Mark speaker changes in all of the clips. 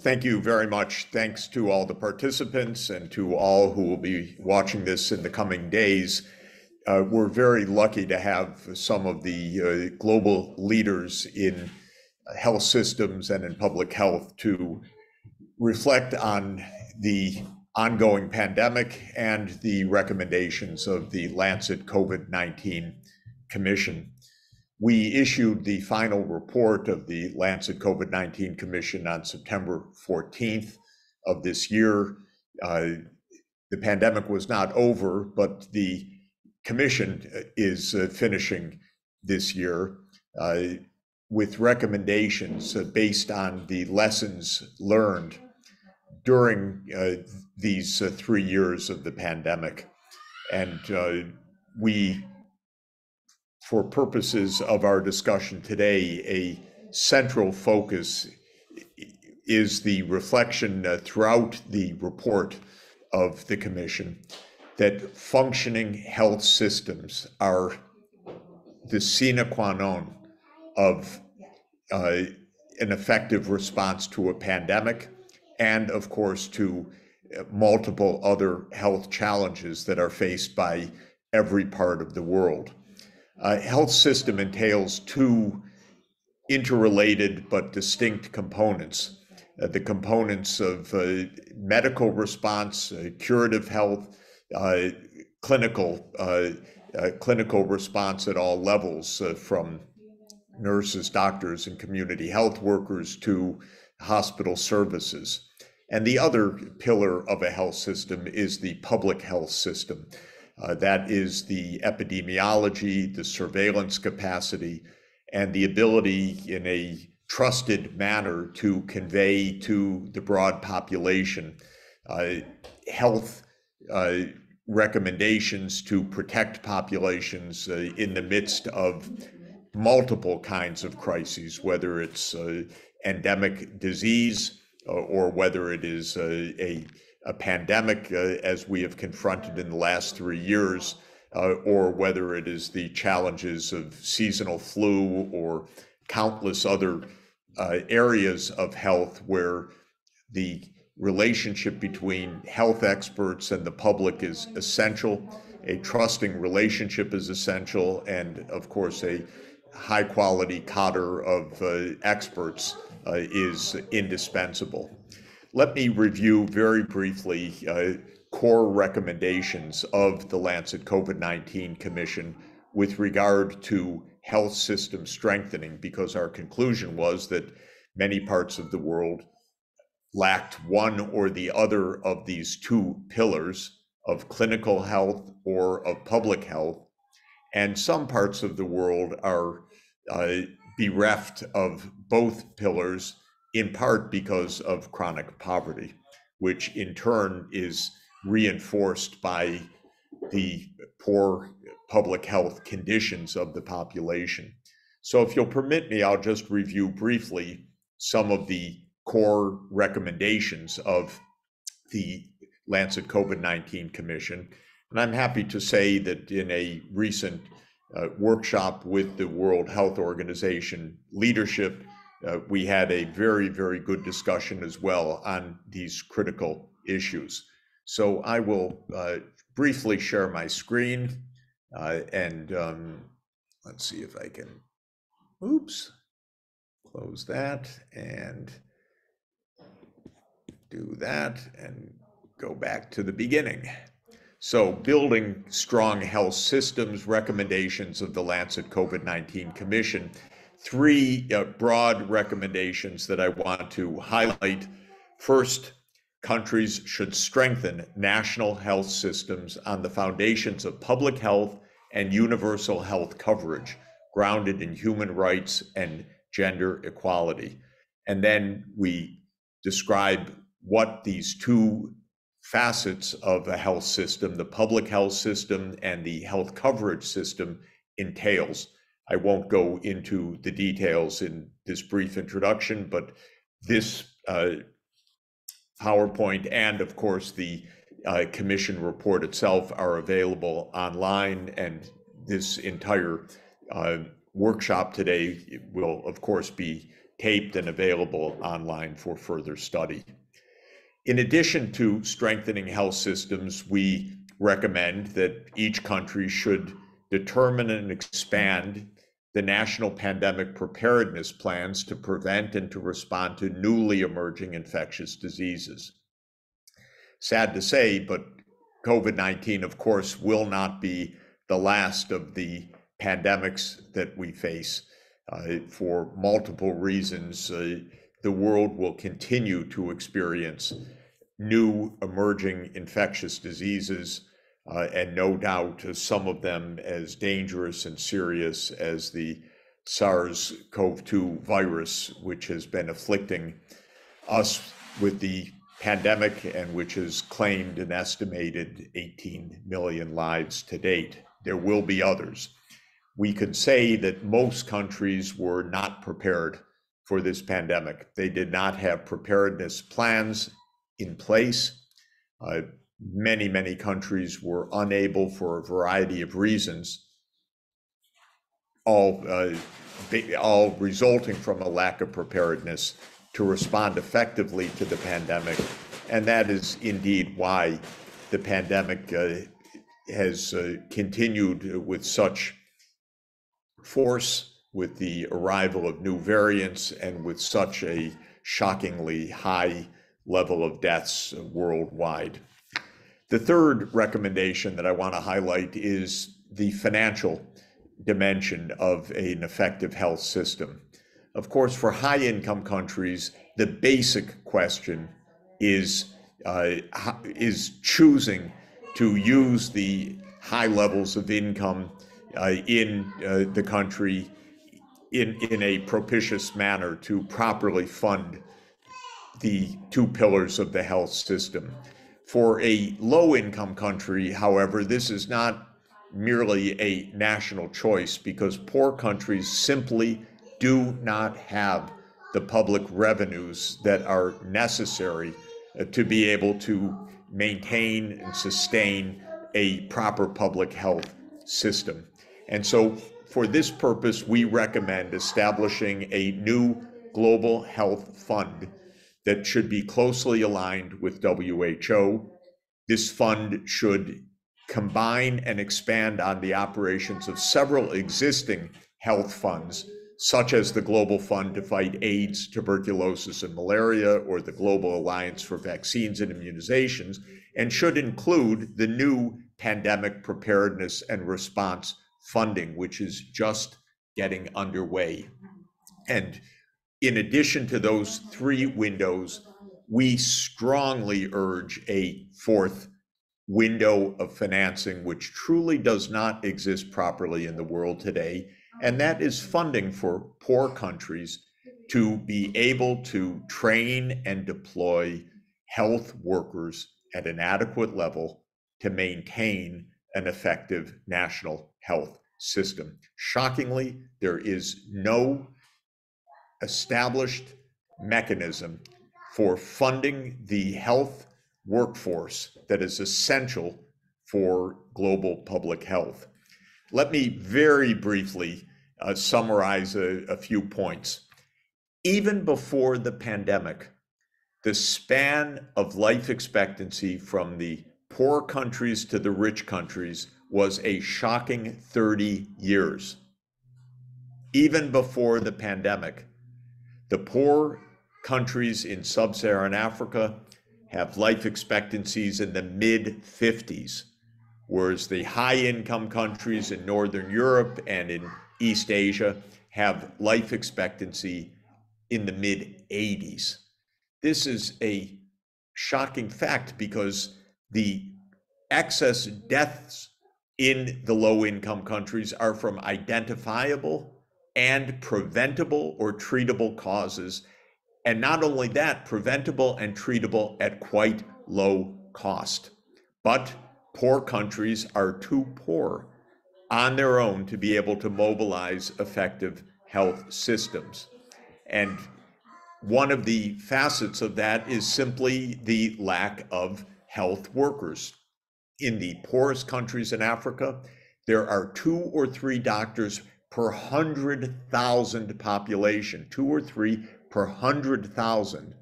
Speaker 1: Thank you very much. Thanks to all the participants and to all who will be watching this in the coming days. Uh, we're very lucky to have some of the uh, global leaders in health systems and in public health to reflect on the ongoing pandemic and the recommendations of the Lancet COVID 19 Commission. We issued the final report of the Lancet COVID 19 Commission on September 14th of this year. Uh, the pandemic was not over, but the commission is uh, finishing this year uh, with recommendations uh, based on the lessons learned during uh, these uh, three years of the pandemic. And uh, we, for purposes of our discussion today, a central focus is the reflection uh, throughout the report of the Commission that functioning health systems are the sine qua non of uh, an effective response to a pandemic and, of course, to uh, multiple other health challenges that are faced by every part of the world. A health system entails two interrelated but distinct components. Uh, the components of uh, medical response, uh, curative health, uh, clinical uh, clinical response at all levels, from nurses, doctors, and community health workers to hospital services. And the other pillar of a health system is the public health system. Uh, that is the epidemiology, the surveillance capacity, and the ability in a trusted manner to convey to the broad population uh, health uh, recommendations to protect populations uh, in the midst of multiple kinds of crises, whether it's uh, endemic disease, uh, or whether it is a, a, pandemic uh, as we have confronted in the last three years, uh, or whether it is the challenges of seasonal flu or countless other areas of health where the relationship between health experts and the public is essential. A trusting relationship is essential, and of course, a high quality cadre of uh, experts uh, is indispensable. Let me review very briefly uh, core recommendations of the Lancet COVID 19 Commission with regard to health system strengthening, because our conclusion was that many parts of the world lacked one or the other of these two pillars of clinical health or of public health. And some parts of the world are uh, bereft of both pillars, in part because of chronic poverty, which in turn is reinforced by the poor public health conditions of the population. So, if you'll permit me, I'll just review briefly some of the core recommendations of the Lancet COVID 19 Commission. And I'm happy to say that in a recent uh, workshop with the World Health Organization leadership. Uh, we had a very, very good discussion as well on these critical issues. So I will uh, briefly share my screen uh, and um, let's see if I can, oops, close that and do that and go back to the beginning. So, building strong health systems, recommendations of the Lancet COVID 19 Commission. Three uh, broad recommendations that I want to highlight. First, countries should strengthen national health systems on the foundations of public health and universal health coverage, grounded in human rights and gender equality. And then we describe what these two facets of a health system, the public health system and the health coverage system entails. I won't go into the details in this brief introduction, but this uh, PowerPoint and, of course, the uh, commission report itself are available online, and this entire uh, workshop today will, of course, be taped and available online for further study. In addition to strengthening health systems, we recommend that each country should determine and expand the national pandemic preparedness plans to prevent and to respond to newly emerging infectious diseases. Sad to say, but COVID 19, of course, will not be the last of the pandemics that we face. Uh, for multiple reasons, uh, the world will continue to experience new emerging infectious diseases, and no doubt uh, some of them as dangerous and serious as the SARS CoV 2 virus, which has been afflicting us with the pandemic and which has claimed an estimated 18 million lives to date. There will be others. We could say that most countries were not prepared for this pandemic. They did not have preparedness plans in place. Uh, many, many countries were unable for a variety of reasons, all, uh, all resulting from a lack of preparedness to respond effectively to the pandemic. And that is indeed why the pandemic uh, has uh, continued with such force, with the arrival of new variants, and with such a shockingly high level of deaths worldwide. The third recommendation that I want to highlight is the financial dimension of an effective health system. Of course, for high income countries, the basic question is, uh, is choosing to use the high levels of income uh, in uh, the country in, in a propitious manner to properly fund the two pillars of the health system. For a low income country, however, this is not merely a national choice because poor countries simply do not have the public revenues that are necessary uh, to be able to maintain and sustain a proper public health system. And so, for this purpose, we recommend establishing a new global health fund that should be closely aligned with WHO. This fund should combine and expand on the operations of several existing health funds, such as the Global Fund to Fight AIDS, Tuberculosis, and Malaria, or the Global Alliance for Vaccines and Immunizations, and should include the new Pandemic Preparedness and Response Funding, which is just getting underway. And in addition to those three windows, we strongly urge a fourth window of financing, which truly does not exist properly in the world today, and that is funding for poor countries to be able to train and deploy health workers at an adequate level to maintain an effective national health system. Shockingly, there is no established mechanism for funding the health workforce that is essential for global public health. Let me very briefly uh, summarize a, a few points. Even before the pandemic, the span of life expectancy from the poor countries to the rich countries was a shocking 30 years. Even before the pandemic, the poor countries in sub Saharan Africa have life expectancies in the mid 50s, whereas the high income countries in Northern Europe and in East Asia have life expectancy in the mid 80s. This is a shocking fact because the excess deaths in the low income countries are from identifiable and preventable or treatable causes. And not only that, preventable and treatable at quite low cost. But poor countries are too poor on their own to be able to mobilize effective health systems. And one of the facets of that is simply the lack of health workers. In the poorest countries in Africa, there are two or three doctors per 100,000 population, two or three per 100,000.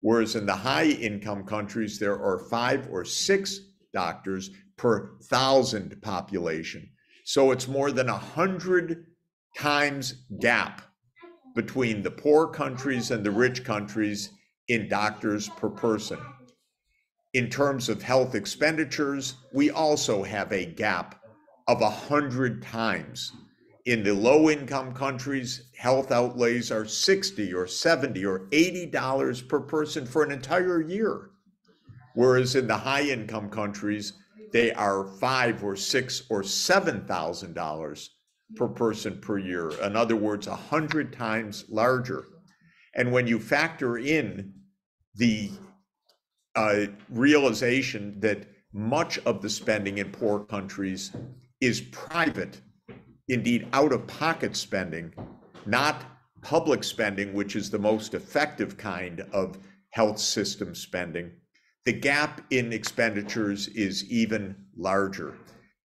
Speaker 1: Whereas in the high income countries, there are five or six doctors per thousand population. So it's more than a hundred times gap between the poor countries and the rich countries in doctors per person. In terms of health expenditures, we also have a gap of a hundred times. In the low income countries, health outlays are 60 or 70 or 80 dollars per person for an entire year. Whereas in the high income countries, they are five or six or seven thousand dollars per person per year. In other words, a hundred times larger. And when you factor in the uh, realization that much of the spending in poor countries is private, indeed out of pocket spending, not public spending, which is the most effective kind of health system spending, the gap in expenditures is even larger.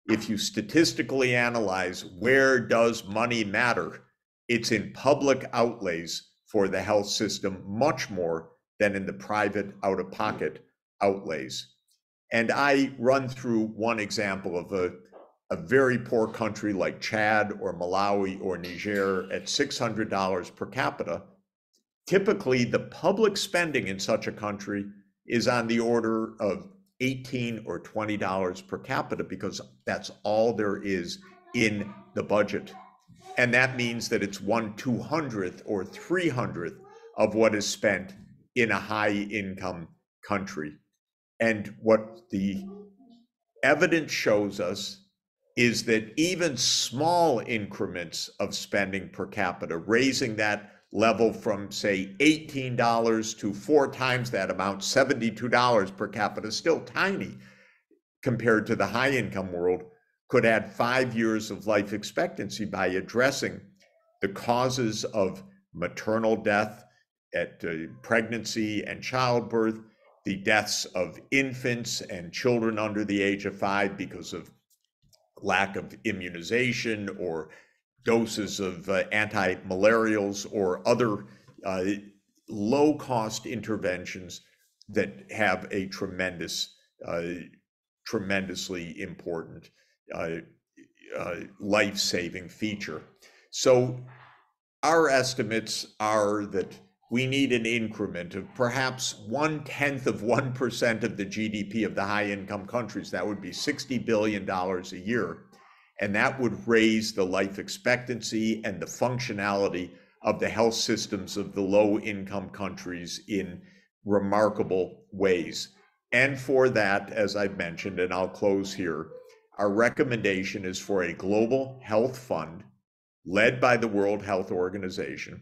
Speaker 1: If you statistically analyze where does money matter, it's in public outlays for the health system much more than in the private out of pocket outlays. And I run through one example of a, a very poor country like Chad or Malawi or Niger at $600 per capita. Typically, the public spending in such a country is on the order of 18 or 20 dollars per capita because that's all there is in the budget and that means that it's one 200th or 300th of what is spent in a high income country and what the evidence shows us is that even small increments of spending per capita raising that level from say $18 to four times that amount, $72 per capita, still tiny compared to the high income world, could add five years of life expectancy by addressing the causes of maternal death at uh, pregnancy and childbirth, the deaths of infants and children under the age of five because of lack of immunization or doses of uh, anti-malarials or other uh, low-cost interventions that have a tremendous, uh, tremendously important uh, uh, life-saving feature. So our estimates are that we need an increment of perhaps one tenth of 1% of the GDP of the high income countries. That would be $60 billion a year and that would raise the life expectancy and the functionality of the health systems of the low income countries in remarkable ways. And for that, as I've mentioned, and I'll close here, our recommendation is for a global health fund led by the World Health Organization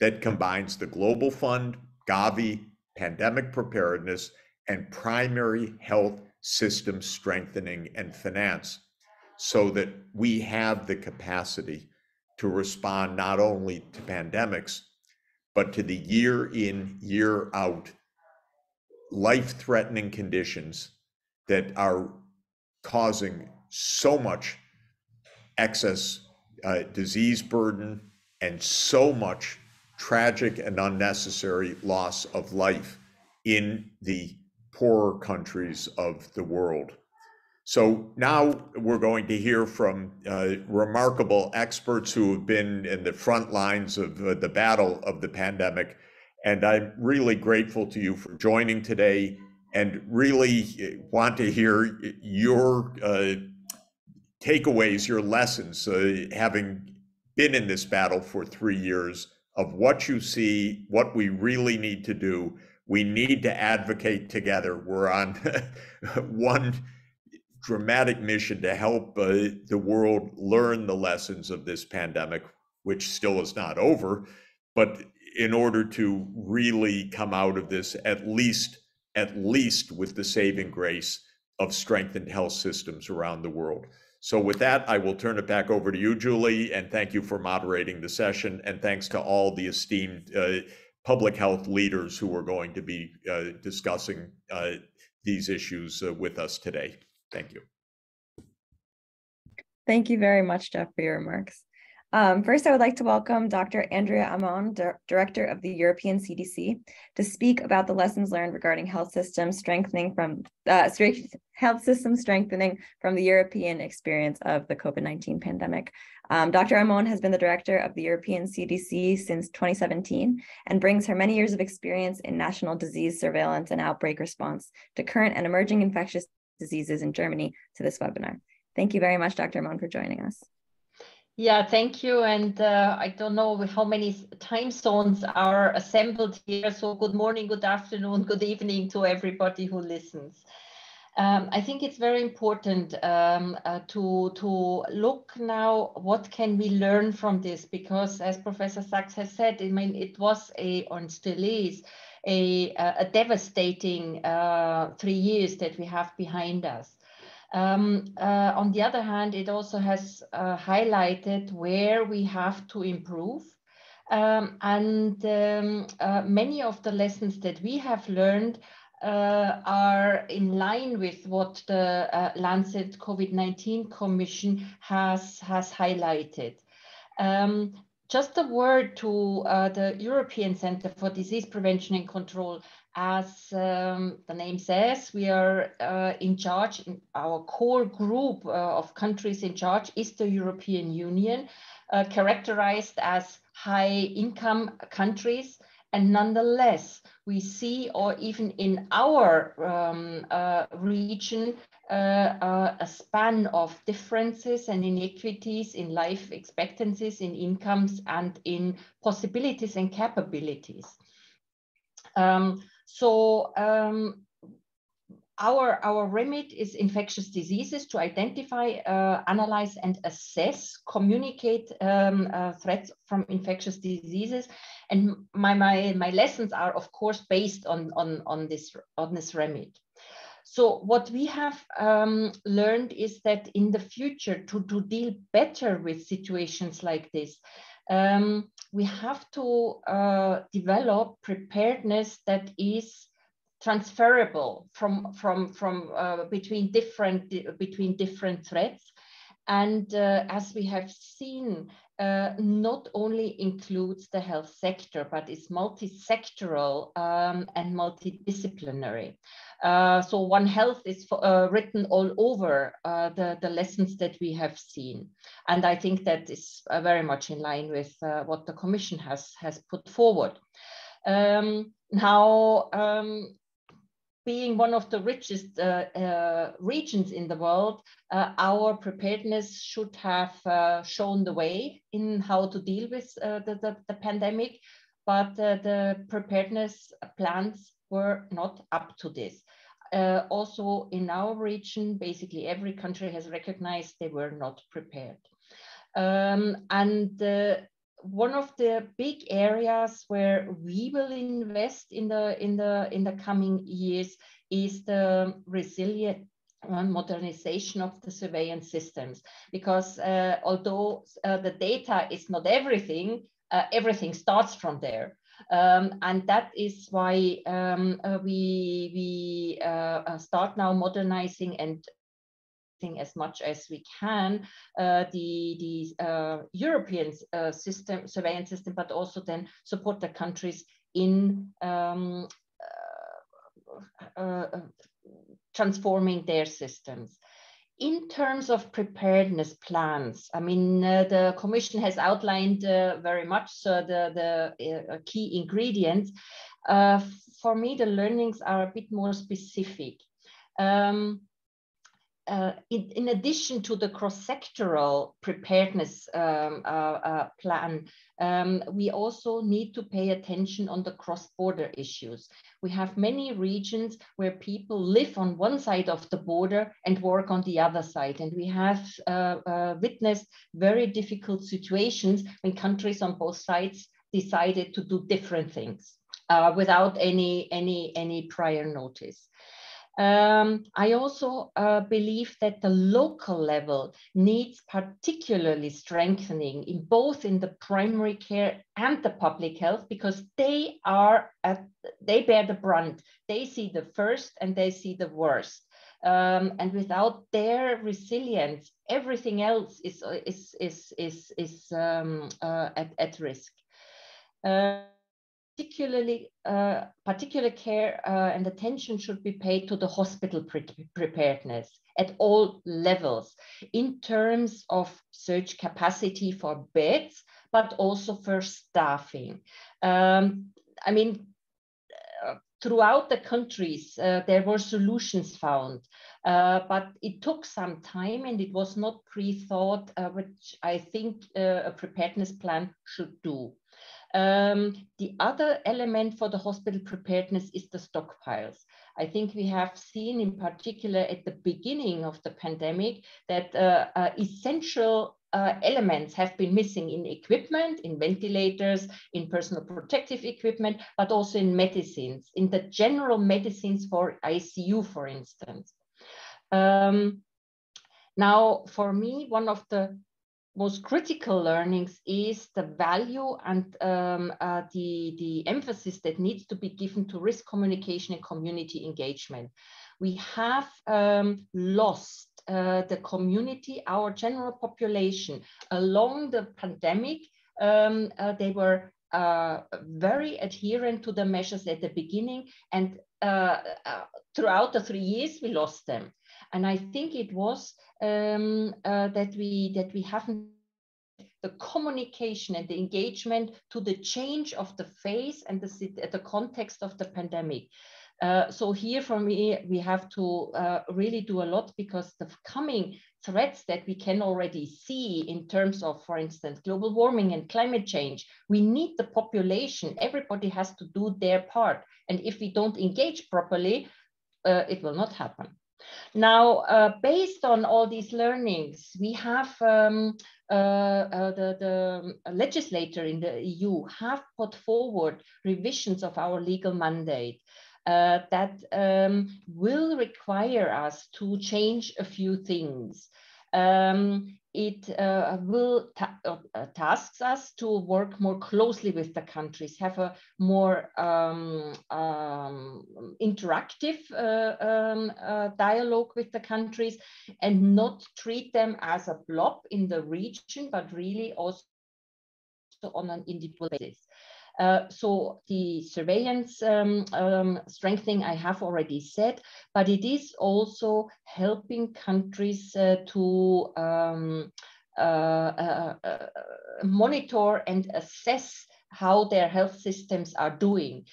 Speaker 1: that combines the Global Fund, Gavi, pandemic preparedness, and primary health system strengthening and finance so that we have the capacity to respond not only to pandemics, but to the year in, year out, life threatening conditions that are causing so much excess uh, disease burden and so much tragic and unnecessary loss of life in the poorer countries of the world. So now we're going to hear from uh, remarkable experts who have been in the front lines of uh, the battle of the pandemic. And I'm really grateful to you for joining today and really uh, want to hear your uh, takeaways, your lessons, uh, having been in this battle for three years of what you see, what we really need to do. We need to advocate together. We're on one dramatic mission to help uh, the world learn the lessons of this pandemic, which still is not over, but in order to really come out of this at least at least with the saving grace of strengthened health systems around the world. So with that, I will turn it back over to you, Julie, and thank you for moderating the session. And thanks to all the esteemed uh, public health leaders who are going to be uh, discussing uh, these issues uh, with us today. Thank you.
Speaker 2: Thank you very much, Jeff, for your remarks. Um, first, I would like to welcome Dr. Andrea Ammon, Director of the European CDC, to speak about the lessons learned regarding health systems strengthening from uh, health system strengthening from the European experience of the COVID-19 pandemic. Um, Dr. Ammon has been the director of the European CDC since 2017 and brings her many years of experience in national disease surveillance and outbreak response to current and emerging infectious diseases in Germany to this webinar. Thank you very much, Dr. Ammon, for joining us.
Speaker 3: Yeah, thank you. And uh, I don't know how many time zones are assembled here. So good morning, good afternoon, good evening to everybody who listens. Um, I think it's very important um, uh, to, to look now what can we learn from this because as Professor Sachs has said, I mean, it was a, and still is, a, a devastating uh, three years that we have behind us. Um, uh, on the other hand, it also has uh, highlighted where we have to improve. Um, and um, uh, many of the lessons that we have learned uh, are in line with what the uh, Lancet COVID-19 Commission has, has highlighted. Um, just a word to uh, the European Center for Disease Prevention and Control. As um, the name says, we are uh, in charge, our core group uh, of countries in charge is the European Union, uh, characterized as high income countries. And nonetheless, we see, or even in our um, uh, region, uh, uh, a span of differences and inequities in life expectancies, in incomes, and in possibilities and capabilities. Um, so um, our, our remit is infectious diseases to identify, uh, analyze, and assess, communicate um, uh, threats from infectious diseases. And my, my, my lessons are, of course, based on, on, on, this, on this remit. So what we have um, learned is that in the future, to, to deal better with situations like this, um, we have to uh, develop preparedness that is transferable from from from uh, between different between different threats and uh, as we have seen uh, not only includes the health sector, but is multi-sectoral um, and multidisciplinary. Uh, so One Health is for, uh, written all over uh, the, the lessons that we have seen. And I think that is uh, very much in line with uh, what the Commission has, has put forward. Um, now, um, being one of the richest uh, uh, regions in the world, uh, our preparedness should have uh, shown the way in how to deal with uh, the, the, the, pandemic, but uh, the preparedness plans were not up to this. also in our region, basically every country has recognized they were not prepared. Um, and one of the big areas where we will invest in the in the in the coming years is the resilient modernization of the surveillance systems. Because uh, although uh, the data is not everything uh, everything starts from there. Um, and that is why um, uh, we we uh, uh, start now modernizing and as much as we can uh, the, the uh, European uh, system, surveillance system, but also then support the countries in um, uh, uh, transforming their systems. In terms of preparedness plans, I mean, uh, the Commission has outlined very much the, the key ingredients. for me, the learnings are a bit more specific. Um, uh, in, in, addition to the cross-sectoral preparedness um, uh, uh, plan, um, we also need to pay attention on the cross-border issues. We have many regions where people live on one side of the border and work on the other side. And we have uh, uh, witnessed very difficult situations when countries on both sides decided to do different things without any, any, any prior notice. Um, I also uh, believe that the local level needs particularly strengthening in both in the primary care and the public health because they are at, they bear the brunt. They see the first and they see the worst. Um, and without their resilience, everything else is, is, is, is, is um, uh, at, at risk. Uh, particularly uh, particular care uh, and attention should be paid to the hospital pre preparedness at all levels in terms of surge capacity for beds, but also for staffing. Um, I mean, uh, throughout the countries, uh, there were solutions found, uh, but it took some time and it was not pre-thought, which I think a preparedness plan should do. Um, the other element for the hospital preparedness is the stockpiles. I think we have seen in particular at the beginning of the pandemic that uh, uh, essential uh, elements have been missing in equipment, in ventilators, in personal protective equipment, but also in medicines, in the general medicines for ICU, for instance. Um, now, for me, one of the most critical learnings is the value and um, uh, the, the emphasis that needs to be given to risk communication and community engagement. We have um, lost uh, the community, our general population, along the pandemic. Um, uh, they were uh, very adherent to the measures at the beginning and uh, uh, throughout the three years we lost them and I think it was um, uh, that we that we haven't the communication and the engagement to the change of the phase and the, the context of the pandemic. Uh, so here for me, we have to uh, really do a lot because the coming threats that we can already see in terms of, for instance, global warming and climate change, we need the population. Everybody has to do their part. And if we don't engage properly, uh, it will not happen. Now, uh, based on all these learnings, we have um, uh, uh, the, the legislator in the EU have put forward revisions of our legal mandate. Uh, that um, will require us to change a few things. Um, it uh, will ta uh, tasks us to work more closely with the countries, have a more um, um, interactive uh, um, uh, dialogue with the countries and not treat them as a blob in the region, but really also on an individual basis. Uh, so the surveillance um, um, strengthening I have already said, but it is also helping countries uh, to um, uh, uh, uh, monitor and assess how their health systems are doing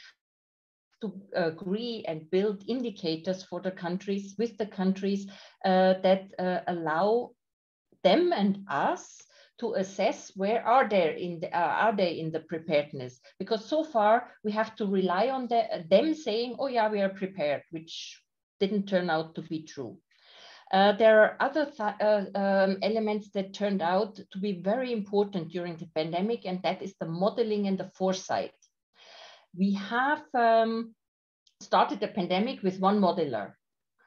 Speaker 3: to agree and build indicators for the countries with the countries that allow them and us to assess where are they in the, uh, are they in the preparedness. Because so far we have to rely on the, them saying oh yeah we are prepared which didn't turn out to be true. Uh, there are other uh, um, elements that turned out to be very important during the pandemic and that is the modeling and the foresight. We have um, started the pandemic with one modeler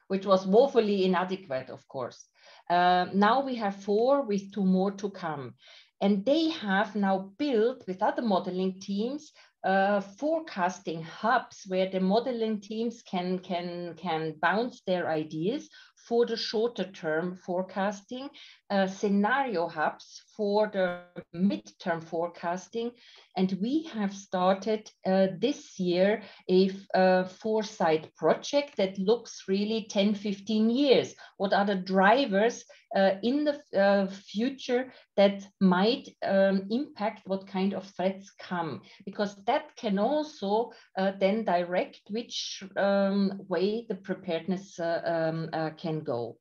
Speaker 3: which was woefully inadequate of course uh, now we have four with two more to come. And they have now built with other modeling teams uh, forecasting hubs where the modeling teams can, can, can bounce their ideas for the shorter term forecasting, uh, scenario hubs for the midterm forecasting. And we have started uh, this year a, a uh, foresight project that looks really 10, 15 years. What are the drivers uh, in the uh, future that might um, impact what kind of threats come? Because that can also uh, then direct which um, way the preparedness um, can go.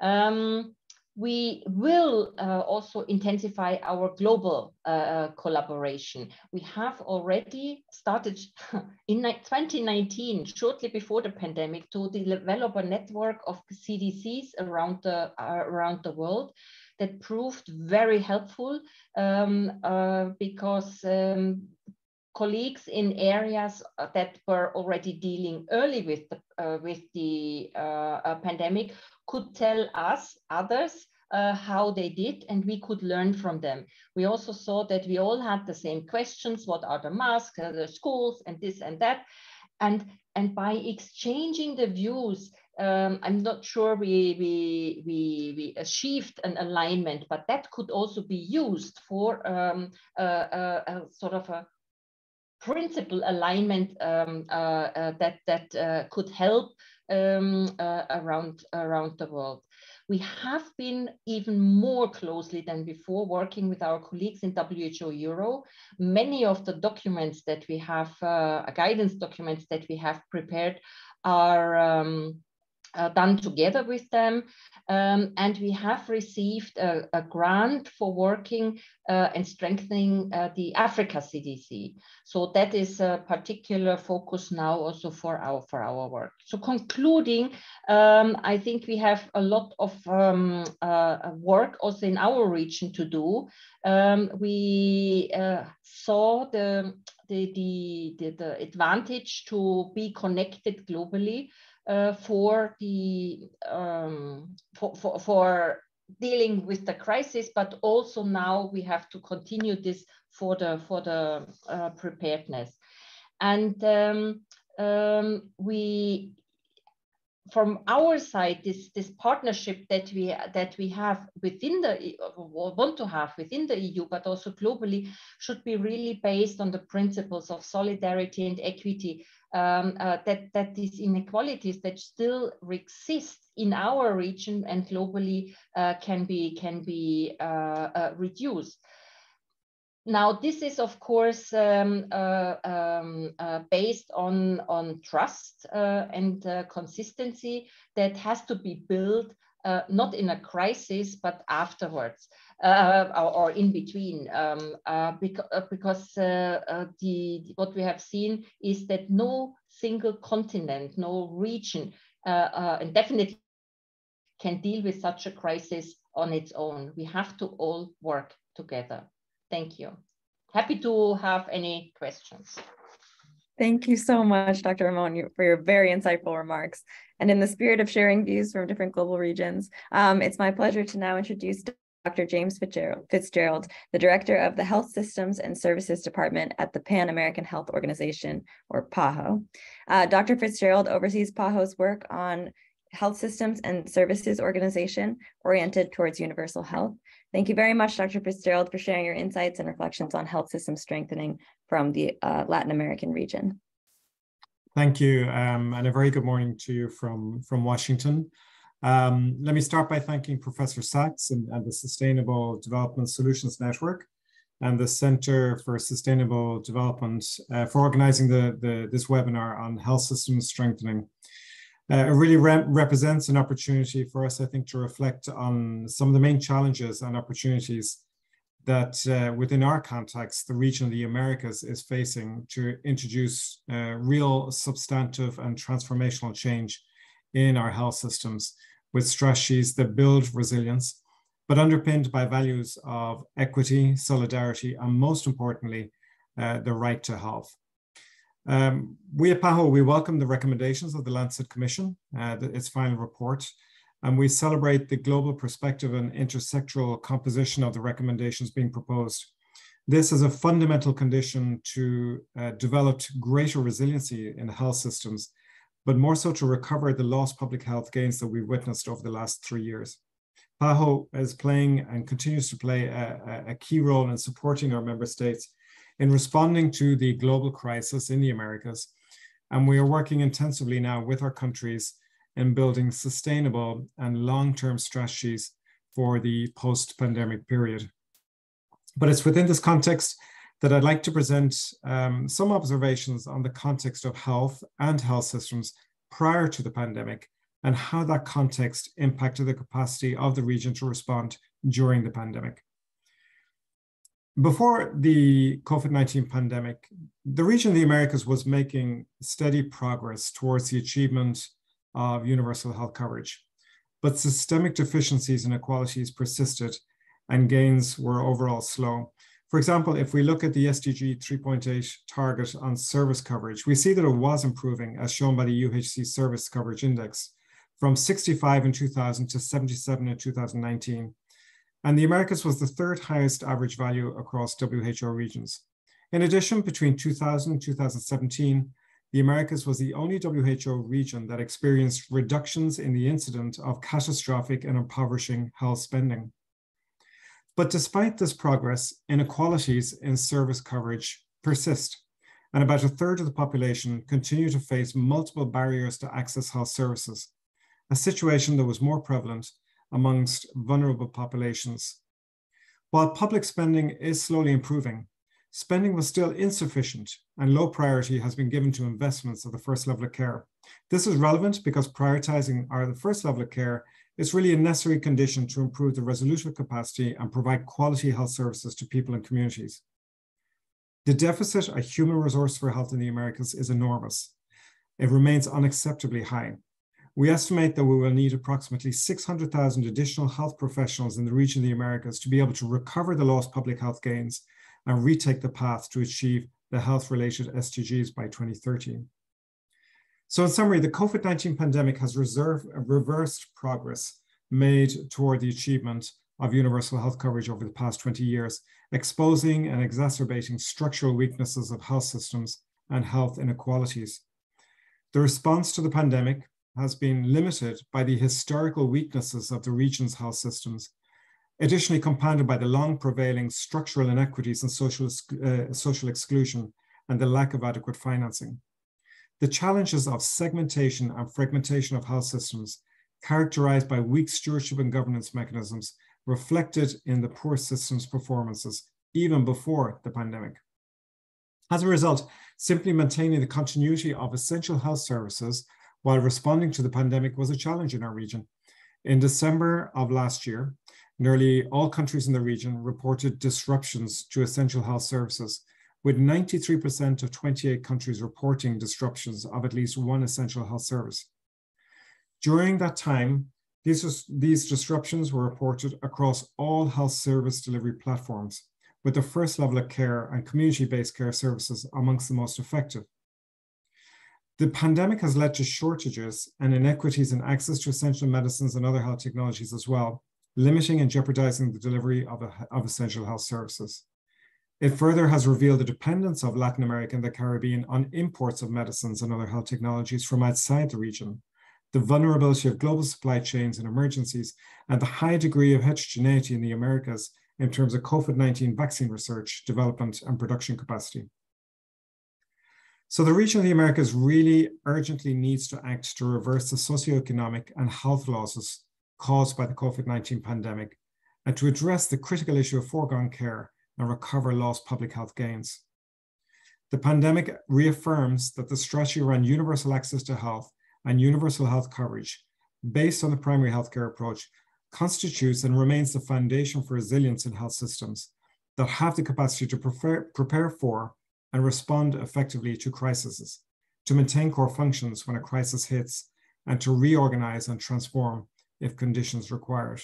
Speaker 3: Um, we will uh, also intensify our global uh, collaboration. We have already started in 2019, shortly before the pandemic, to develop a network of CDCs around the, uh, around the world that proved very helpful um, uh, because um, colleagues in areas uh, that were already dealing early with the, uh, with the uh, uh, pandemic could tell us, others, uh, how they did, and we could learn from them. We also saw that we all had the same questions. What are the masks, uh, the schools, and this and that. and and by exchanging the views, um, I'm not sure we, we, we, we, achieved an alignment, but that could also be used for um, a, a, a, sort of a principle alignment um, uh, uh, that, that uh, could help um, uh, around, around the world. We have been even more closely than before working with our colleagues in WHO Euro. Many of the documents that we have, uh, guidance documents that we have prepared are um, uh, done together with them. Um, and we have received a, a grant for working uh, and strengthening uh, the Africa CDC. So that is a particular focus now also for our, for our work. So concluding, um, I think we have a lot of um, uh, work also in our region to do. Um, we uh, saw the, the, the, the, the advantage to be connected globally uh, for the um, for, for, for dealing with the crisis, but also now we have to continue this for the for the uh, preparedness, and um, um, we from our side, this this partnership that we that we have within the or want to have within the EU, but also globally, should be really based on the principles of solidarity and equity. Um, uh, that that these inequalities that still exist in our region and globally uh, can be can be uh, uh reduced. Now, this is, of course, um, uh, um, uh, based on, on trust uh, and uh, consistency that has to be built uh, not in a crisis, but afterwards uh, or, or, in between. Um, because, because the, what we have seen is that no single continent, no region, and definitely can deal with such a crisis on its own. We have to all work together. Thank you. Happy to have any questions.
Speaker 2: Thank you so much, Dr. Ammon, for your very insightful remarks. And in the spirit of sharing views from different global regions, um, it's my pleasure to now introduce Dr. James Fitzgerald, Fitzgerald, the Director of the Health Systems and Services Department at the Pan American Health Organization, or PAHO. Uh, Dr. Fitzgerald oversees PAHO's work on health systems and services organization oriented towards universal health. Thank you very much, Dr. Fitzgerald, for sharing your insights and reflections on health system strengthening from the uh, Latin American region.
Speaker 4: Thank you, um, and a very good morning to you from, from Washington. Um, let me start by thanking Professor Sachs and, and, the Sustainable Development Solutions Network and the Center for Sustainable Development uh, for organizing the, the, this webinar on health systems strengthening. Uh, it really re represents an opportunity for us, I think, to reflect on some of the main challenges and opportunities that uh, within our context, the region of the Americas is facing to introduce uh, real substantive and transformational change in our health systems with strategies that build resilience, but underpinned by values of equity, solidarity, and most importantly, uh, the right to health. Um, we at PAHO, we welcome the recommendations of the Lancet Commission, uh, its final report, and we celebrate the global perspective and intersectoral composition of the recommendations being proposed. This is a fundamental condition to uh, develop greater resiliency in health systems, but more so to recover the lost public health gains that we've witnessed over the last three years. PAHO is playing and continues to play a, a key role in supporting our member states in responding to the global crisis in the Americas. And we are working intensively now with our countries in building sustainable and long-term strategies for the post-pandemic period. But it's within this context that I'd like to present um, some observations on the context of health and health systems prior to the pandemic and how that context impacted the capacity of the region to respond during the pandemic. Before the COVID 19 pandemic, the region of the Americas was making steady progress towards the achievement of universal health coverage. But systemic deficiencies and inequalities persisted, and gains were overall slow. For example, if we look at the SDG 3.8 target on service coverage, we see that it was improving, as shown by the UHC Service Coverage Index, from 65 in 2000 to 77 in 2019 and the Americas was the third highest average value across WHO regions. In addition, between 2000 and 2017, the Americas was the only WHO region that experienced reductions in the incident of catastrophic and impoverishing health spending. But despite this progress, inequalities in service coverage persist, and about a third of the population continue to face multiple barriers to access health services, a situation that was more prevalent amongst vulnerable populations. While public spending is slowly improving, spending was still insufficient and low priority has been given to investments at the first level of care. This is relevant because prioritizing our the first level of care is really a necessary condition to improve the resolution capacity and provide quality health services to people and communities. The deficit of human resource for health in the Americas is enormous. It remains unacceptably high. We estimate that we will need approximately 600,000 additional health professionals in the region of the Americas to be able to recover the lost public health gains and retake the path to achieve the health related SDGs by 2030. So, in summary, the COVID 19 pandemic has reversed progress made toward the achievement of universal health coverage over the past 20 years, exposing and exacerbating structural weaknesses of health systems and health inequalities. The response to the pandemic has been limited by the historical weaknesses of the region's health systems additionally compounded by the long prevailing structural inequities and social, uh, social exclusion and the lack of adequate financing. The challenges of segmentation and fragmentation of health systems, characterized by weak stewardship and governance mechanisms, reflected in the poor system's performances even before the pandemic. As a result, simply maintaining the continuity of essential health services while responding to the pandemic was a challenge in our region. In December of last year, Nearly all countries in the region reported disruptions to essential health services, with 93% of 28 countries reporting disruptions of at least one essential health service. During that time, these, these disruptions were reported across all health service delivery platforms, with the first level of care and community based care services amongst the most effective. The pandemic has led to shortages and inequities in access to essential medicines and other health technologies as well, limiting and jeopardizing the delivery of, a, of essential health services. It further has revealed the dependence of Latin America and the Caribbean on imports of medicines and other health technologies from outside the region, the vulnerability of global supply chains and emergencies, and the high degree of heterogeneity in the Americas in terms of COVID 19 vaccine research, development, and production capacity. So, the region of the Americas really urgently needs to act to reverse the socioeconomic and health losses caused by the COVID 19 pandemic and to address the critical issue of foregone care and recover lost public health gains. The pandemic reaffirms that the strategy around universal access to health and universal health coverage, based on the primary healthcare approach, constitutes and remains the foundation for resilience in health systems that have the capacity to prepare for and respond effectively to crises, to maintain core functions when a crisis hits, and to reorganize and transform if conditions require it.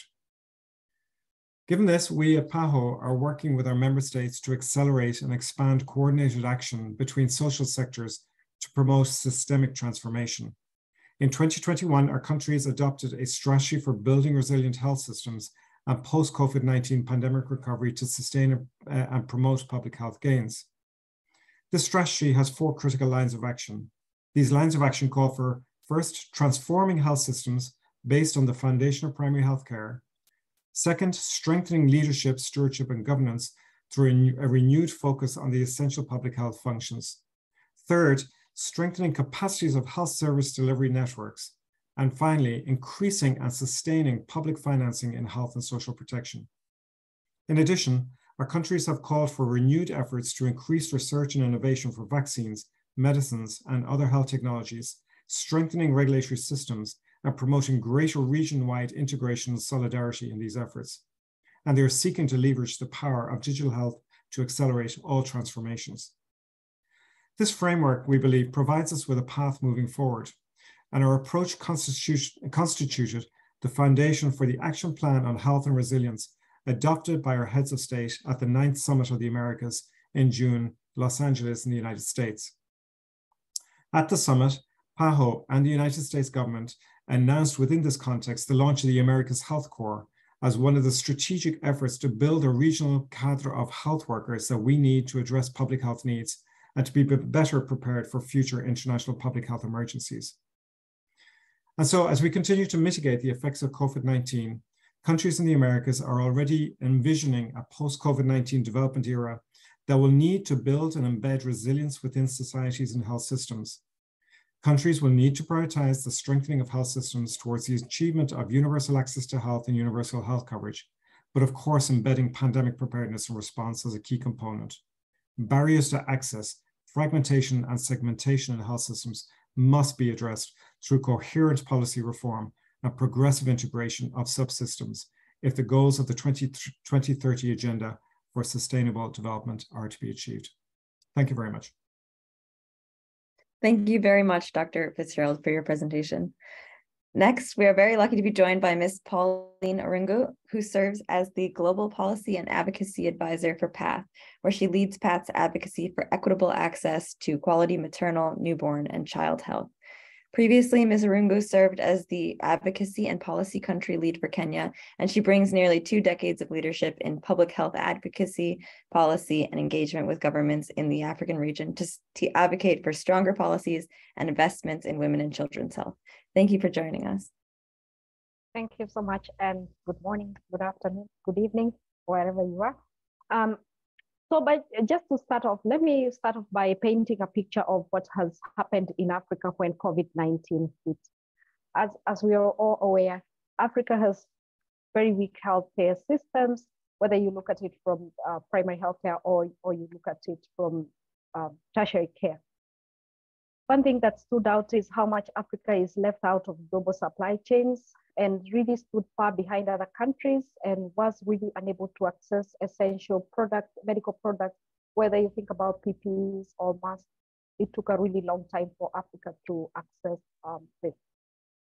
Speaker 4: Given this, we at PAHO are working with our member states to accelerate and expand coordinated action between social sectors to promote systemic transformation. In 2021, our countries adopted a strategy for building resilient health systems and post COVID 19 pandemic recovery to sustain uh, and promote public health gains. This strategy has four critical lines of action. These lines of action call for first, transforming health systems based on the foundation of primary health care. Second, strengthening leadership, stewardship, and governance through a renewed focus on the essential public health functions. Third, strengthening capacities of health service delivery networks. And finally, increasing and sustaining public financing in health and social protection. In addition, our countries have called for renewed efforts to increase research and innovation for vaccines, medicines, and other health technologies, strengthening regulatory systems, and promoting greater region-wide integration and solidarity in these efforts. And they are seeking to leverage the power of digital health to accelerate all transformations. This framework, we believe, provides us with a path moving forward, and our approach constituted the foundation for the action plan on health and resilience adopted by our heads of state at the ninth summit of the Americas in June, Los Angeles in the United States. At the summit, PAHO and the United States government announced within this context the launch of the America's Health Corps as one of the strategic efforts to build a regional cadre of health workers that we need to address public health needs and to be better prepared for future international public health emergencies. And so, as we continue to mitigate the effects of COVID 19, countries in the Americas are already envisioning a post COVID 19 development era that will need to build and embed resilience within societies and health systems. Countries will need to prioritize the strengthening of health systems towards the achievement of universal access to health and universal health coverage, but of course, embedding pandemic preparedness and response as a key component. Barriers to access, fragmentation, and segmentation in health systems must be addressed through coherent policy reform and progressive integration of subsystems if the goals of the 20, 2030 Agenda for Sustainable Development are to be achieved. Thank you very much.
Speaker 2: Thank you very much, Dr. Fitzgerald, for your presentation. Next, we are very lucky to be joined by Ms. Pauline Irungu, who serves as the Global Policy and Advocacy Advisor for PATH, where she leads PATH's advocacy for equitable access to quality maternal, newborn, and child health. Previously, Ms. Irungu served as the advocacy and policy country lead for Kenya, and she brings nearly two decades of leadership in public health advocacy, policy, and engagement with governments in the African region to, to advocate for stronger policies and investments in women and children's health. Thank you for joining us.
Speaker 5: Thank you so much, and good morning, good afternoon, good evening, wherever you are. Um, so, but just to start off, let me start off by painting a picture of what has happened in Africa when COVID-19 hit. As, as we are all aware, Africa has very weak healthcare systems, whether you look at it from uh, primary healthcare or, or you look at it from um, tertiary care. One thing that stood out is how much Africa is left out of global supply chains and really stood far behind other countries and was really unable to access essential product, medical products, whether you think about PPEs or masks, it took a really long time for Africa to access um, this.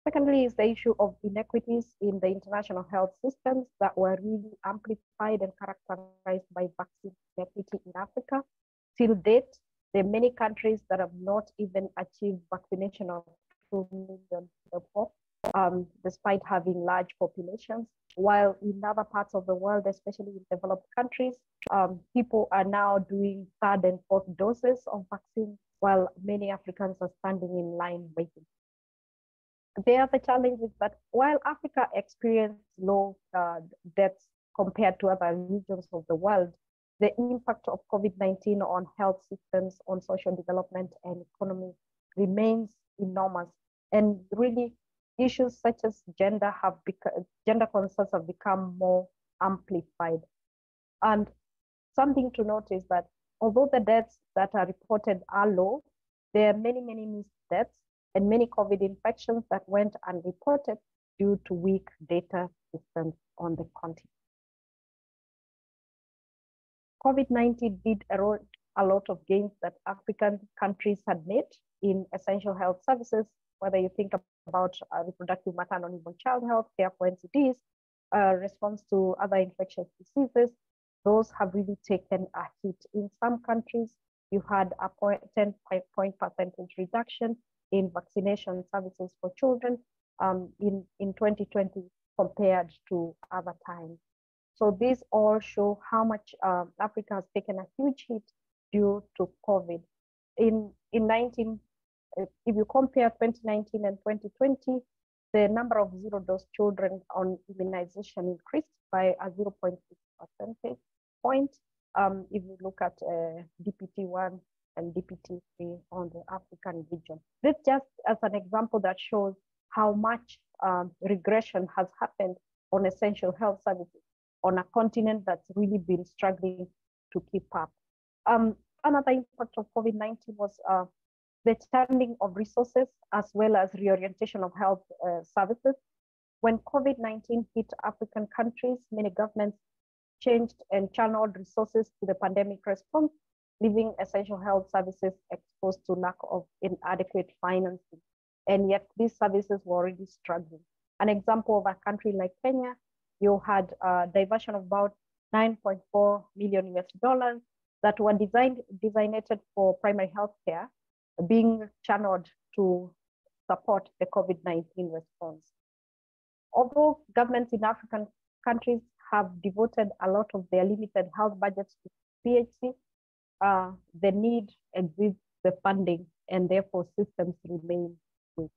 Speaker 5: Secondly, is the issue of inequities in the international health systems that were really amplified and characterized by vaccine inequity in Africa. Till date, there are many countries that have not even achieved vaccination of 2 million people um, despite having large populations. While in other parts of the world, especially in developed countries, um, people are now doing third and fourth doses of vaccine, while many Africans are standing in line waiting. The other challenge is that while Africa experienced low uh, deaths compared to other regions of the world, the impact of COVID-19 on health systems, on social development and economy remains enormous. And really issues such as gender have become, gender concerns have become more amplified. And something to note is that although the deaths that are reported are low, there are many, many missed deaths and many COVID infections that went unreported due to weak data systems on the continent. COVID-19 did erode a lot of gains that African countries had made in essential health services, whether you think about uh, reproductive maternal newborn child health care for NCDs, uh, response to other infectious diseases, those have really taken a hit. In some countries, you had a point, 10 point percentage reduction in vaccination services for children um, in, in 2020 compared to other times. So these all show how much uh, Africa has taken a huge hit due to COVID. In, in 19, if you compare 2019 and 2020, the number of zero dose children on immunization increased by a 0.6 percentage point. Um, if you look at uh, DPT1 and DPT3 on the African region. This just as an example that shows how much um, regression has happened on essential health services on a continent that's really been struggling to keep up. Um, another impact of COVID-19 was uh, the churning of resources as well as reorientation of health uh, services. When COVID-19 hit African countries, many governments changed and channeled resources to the pandemic response, leaving essential health services exposed to lack of inadequate financing. And yet these services were already struggling. An example of a country like Kenya, you had a diversion of about 9.4 million US dollars that were designed designated for primary health care being channeled to support the COVID-19 response. Although governments in African countries have devoted a lot of their limited health budgets to PHC, uh, the need exists, the funding, and therefore systems remain weak.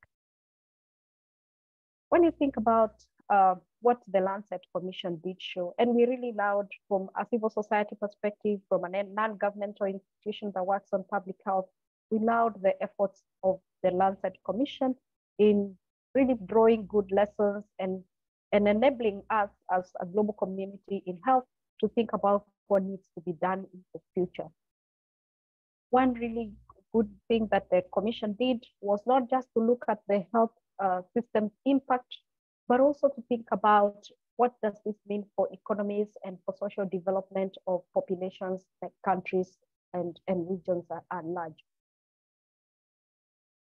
Speaker 5: When you think about uh, what the Lancet Commission did show, and we really allowed from a civil society perspective, from a non-governmental institution that works on public health, we allowed the efforts of the Lancet Commission in really drawing good lessons and, and enabling us as a global community in health to think about what needs to be done in the future. One really good thing that the commission did was not just to look at the health uh, system's impact, but also to think about what does this mean for economies and for social development of populations, like countries and, and regions at, large.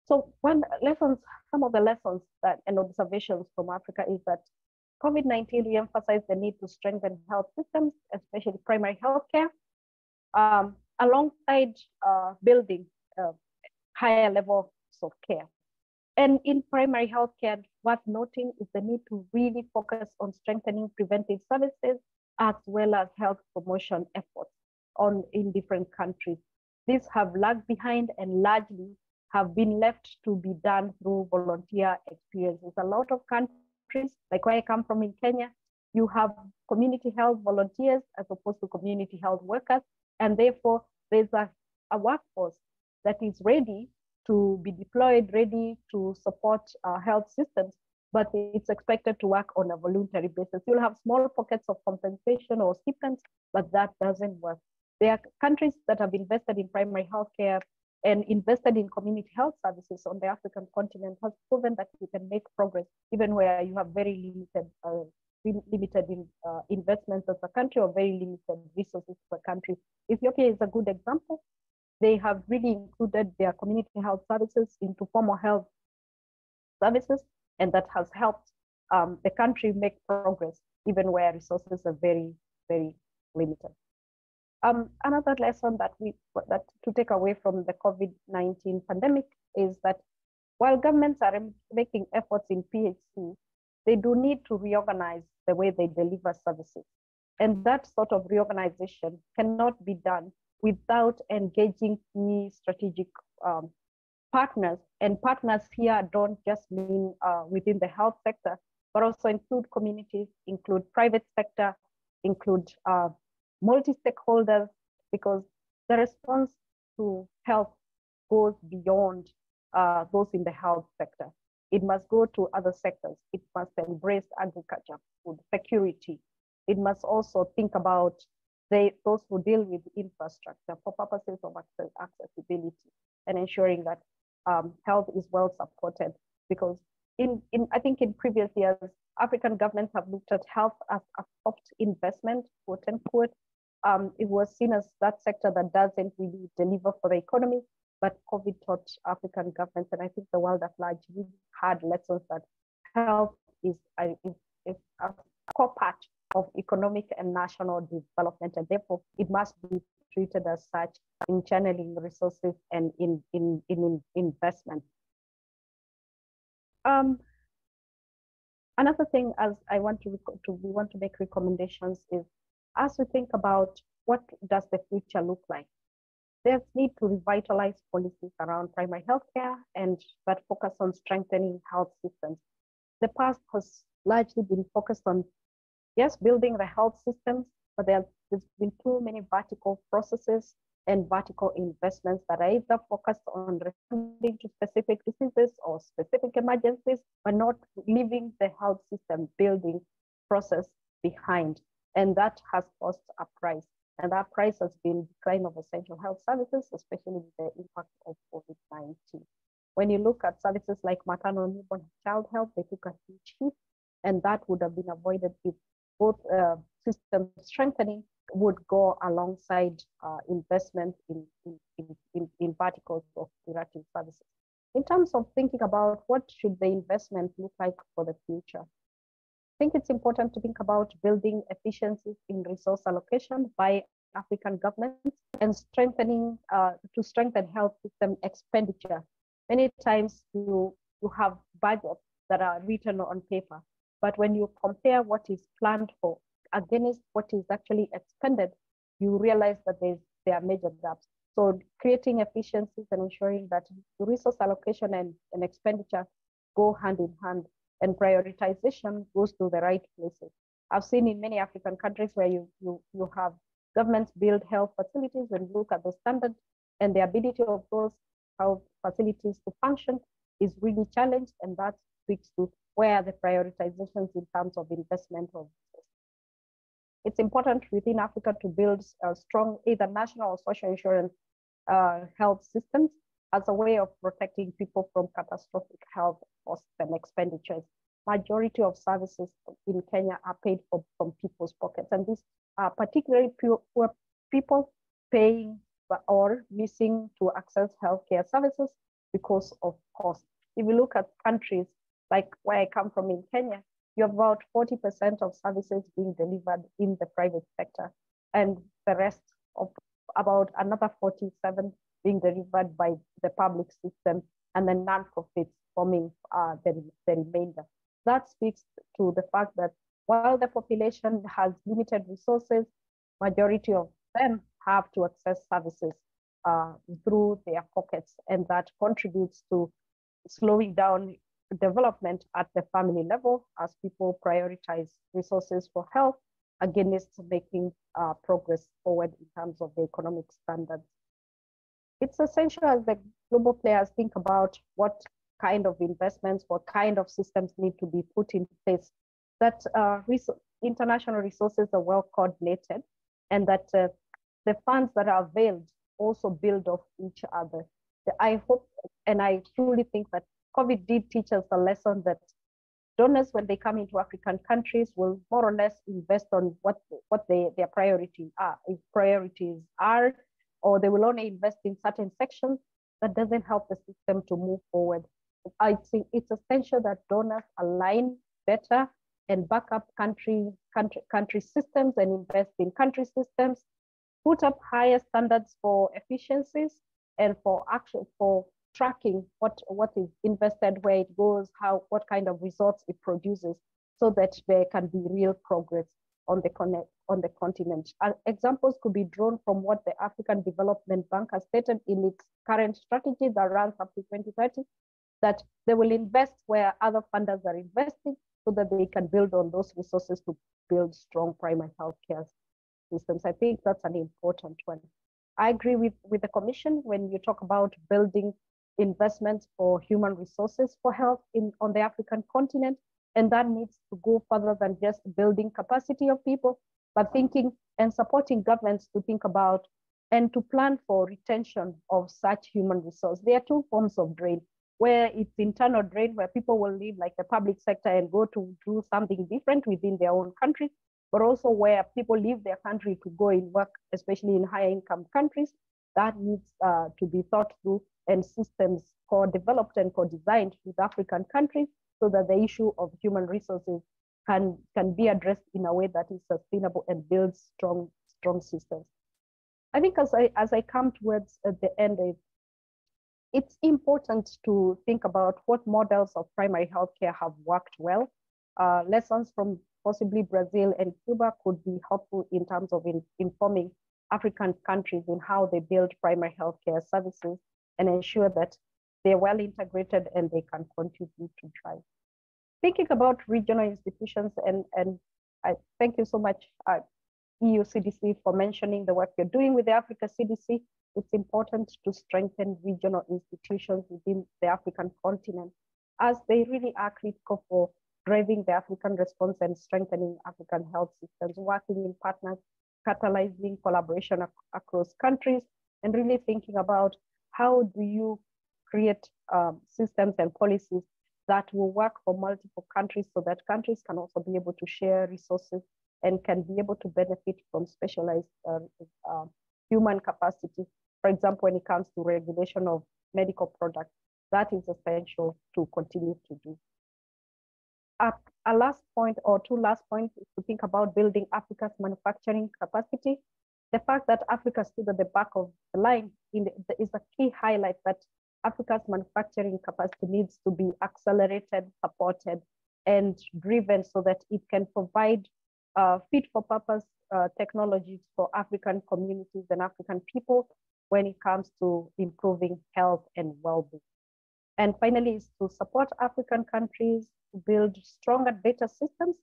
Speaker 5: So one lessons, some of the lessons that and observations from Africa is that COVID-19 re-emphasized the need to strengthen health systems, especially primary health care, um, alongside uh, building uh, higher levels of care. And in primary health care, worth noting is the need to really focus on strengthening preventive services as well as health promotion efforts on in different countries. These have lagged behind and largely have been left to be done through volunteer experiences. A lot of countries, like where I come from in Kenya, you have community health volunteers as opposed to community health workers. And therefore, there's a, a workforce that is ready to be deployed, ready to support our health systems, but it's expected to work on a voluntary basis. You'll have small pockets of compensation or stipends, but that doesn't work. There are countries that have invested in primary health care and invested in community health services on the African continent has proven that you can make progress even where you have very limited uh, limited in, uh, investments as a country or very limited resources per country. Ethiopia is a good example. They have really included their community health services into formal health services, and that has helped um, the country make progress even where resources are very, very limited. Um, another lesson that we that to take away from the COVID-19 pandemic is that while governments are making efforts in PHC, they do need to reorganize the way they deliver services. And that sort of reorganization cannot be done without engaging key strategic um, partners. And partners here don't just mean uh, within the health sector, but also include communities, include private sector, include uh, multi-stakeholders because the response to health goes beyond uh, those in the health sector. It must go to other sectors. It must embrace agriculture, food security. It must also think about they, those who deal with infrastructure for purposes of accessibility and ensuring that um, health is well supported. Because in, in, I think in previous years, African governments have looked at health as a soft investment, quote unquote, um, it was seen as that sector that doesn't really deliver for the economy. But COVID taught African governments, and I think the world at large, really had lessons that health is a, is a core part of economic and national development, and therefore it must be treated as such in channeling resources and in, in, in, in investment. Um, another thing as I want to, to we want to make recommendations is as we think about what does the future look like, there's need to revitalize policies around primary healthcare and that focus on strengthening health systems. The past has largely been focused on, yes, building the health systems, but there, has been too many vertical processes and vertical investments that are either focused on responding to specific diseases or specific emergencies, but not leaving the health system building process behind and that has cost a price. And that price has been decline of essential health services, especially with the impact of COVID-19. When you look at services like maternal newborn child health, they took a huge hit, and that would have been avoided if both uh, system strengthening would go alongside uh, investment in, in, in, in verticals of curative services. In terms of thinking about what should the investment look like for the future, I think it's important to think about building efficiencies in resource allocation by African governments and strengthening uh, to strengthen health system expenditure. Many times you, you have budgets that are written on paper, but when you compare what is planned for against what is actually expended, you realize that there's there are major gaps. So creating efficiencies and ensuring that resource allocation and, and expenditure go hand in hand and prioritization goes to the right places. I've seen in many African countries where you, you, you have governments build health facilities and look at the standard and the ability of those health facilities to function is really challenged and that speaks to where the prioritizations in terms of investment of it's important within Africa to build a strong either national or social insurance uh, health systems as a way of protecting people from catastrophic health costs and expenditures. Majority of services in Kenya are paid for from people's pockets, and these are particularly poor people paying or missing to access healthcare services because of cost. If you look at countries like where I come from in Kenya, you have about 40% of services being delivered in the private sector, and the rest of about another 47 being delivered by the public system, and then non-profits forming uh, the, the remainder. That speaks to the fact that while the population has limited resources, majority of them have to access services uh, through their pockets, and that contributes to slowing down development at the family level as people prioritize resources for health against making uh, progress forward in terms of the economic standards. It's essential as the global players think about what kind of investments, what kind of systems need to be put in place, that uh, res international resources are well coordinated and that uh, the funds that are availed also build off each other. I hope and I truly think that COVID did teach us a lesson that donors, when they come into African countries, will more or less invest on what what they, their priorities are. Uh, if priorities are, or they will only invest in certain sections, that doesn't help the system to move forward. I think it's essential that donors align better and back up country country country systems and invest in country systems, put up higher standards for efficiencies and for action for tracking what, what is invested, where it goes, how, what kind of results it produces, so that there can be real progress on the, connect, on the continent. Uh, examples could be drawn from what the African Development Bank has stated in its current strategy that runs up to 2030, that they will invest where other funders are investing so that they can build on those resources to build strong primary healthcare systems. I think that's an important one. I agree with, with the commission when you talk about building investments for human resources for health in, on the African continent. And that needs to go further than just building capacity of people, but thinking and supporting governments to think about and to plan for retention of such human resource. There are two forms of drain, where it's internal drain, where people will leave like the public sector and go to do something different within their own country, but also where people leave their country to go and work, especially in higher income countries. That needs uh, to be thought through and systems co-developed and co-designed with African countries so that the issue of human resources can, can be addressed in a way that is sustainable and builds strong, strong systems. I think as I, as I come towards uh, the end, it, it's important to think about what models of primary healthcare have worked well. Uh, lessons from possibly Brazil and Cuba could be helpful in terms of in, informing African countries in how they build primary healthcare services and ensure that they're well integrated and they can contribute to drive. Thinking about regional institutions, and, and I thank you so much, uh, EU CDC, for mentioning the work you're doing with the Africa CDC. It's important to strengthen regional institutions within the African continent as they really are critical for driving the African response and strengthening African health systems, working in partners, catalyzing collaboration ac across countries, and really thinking about how do you create um, systems and policies that will work for multiple countries so that countries can also be able to share resources and can be able to benefit from specialized uh, human capacity. For example, when it comes to regulation of medical products, that is essential to continue to do. A last point or two last points is to think about building Africa's manufacturing capacity the fact that Africa stood at the back of the line the, is a key highlight that Africa's manufacturing capacity needs to be accelerated, supported, and driven so that it can provide uh, fit for purpose uh, technologies for African communities and African people when it comes to improving health and well-being. And finally, is to support African countries to build stronger data systems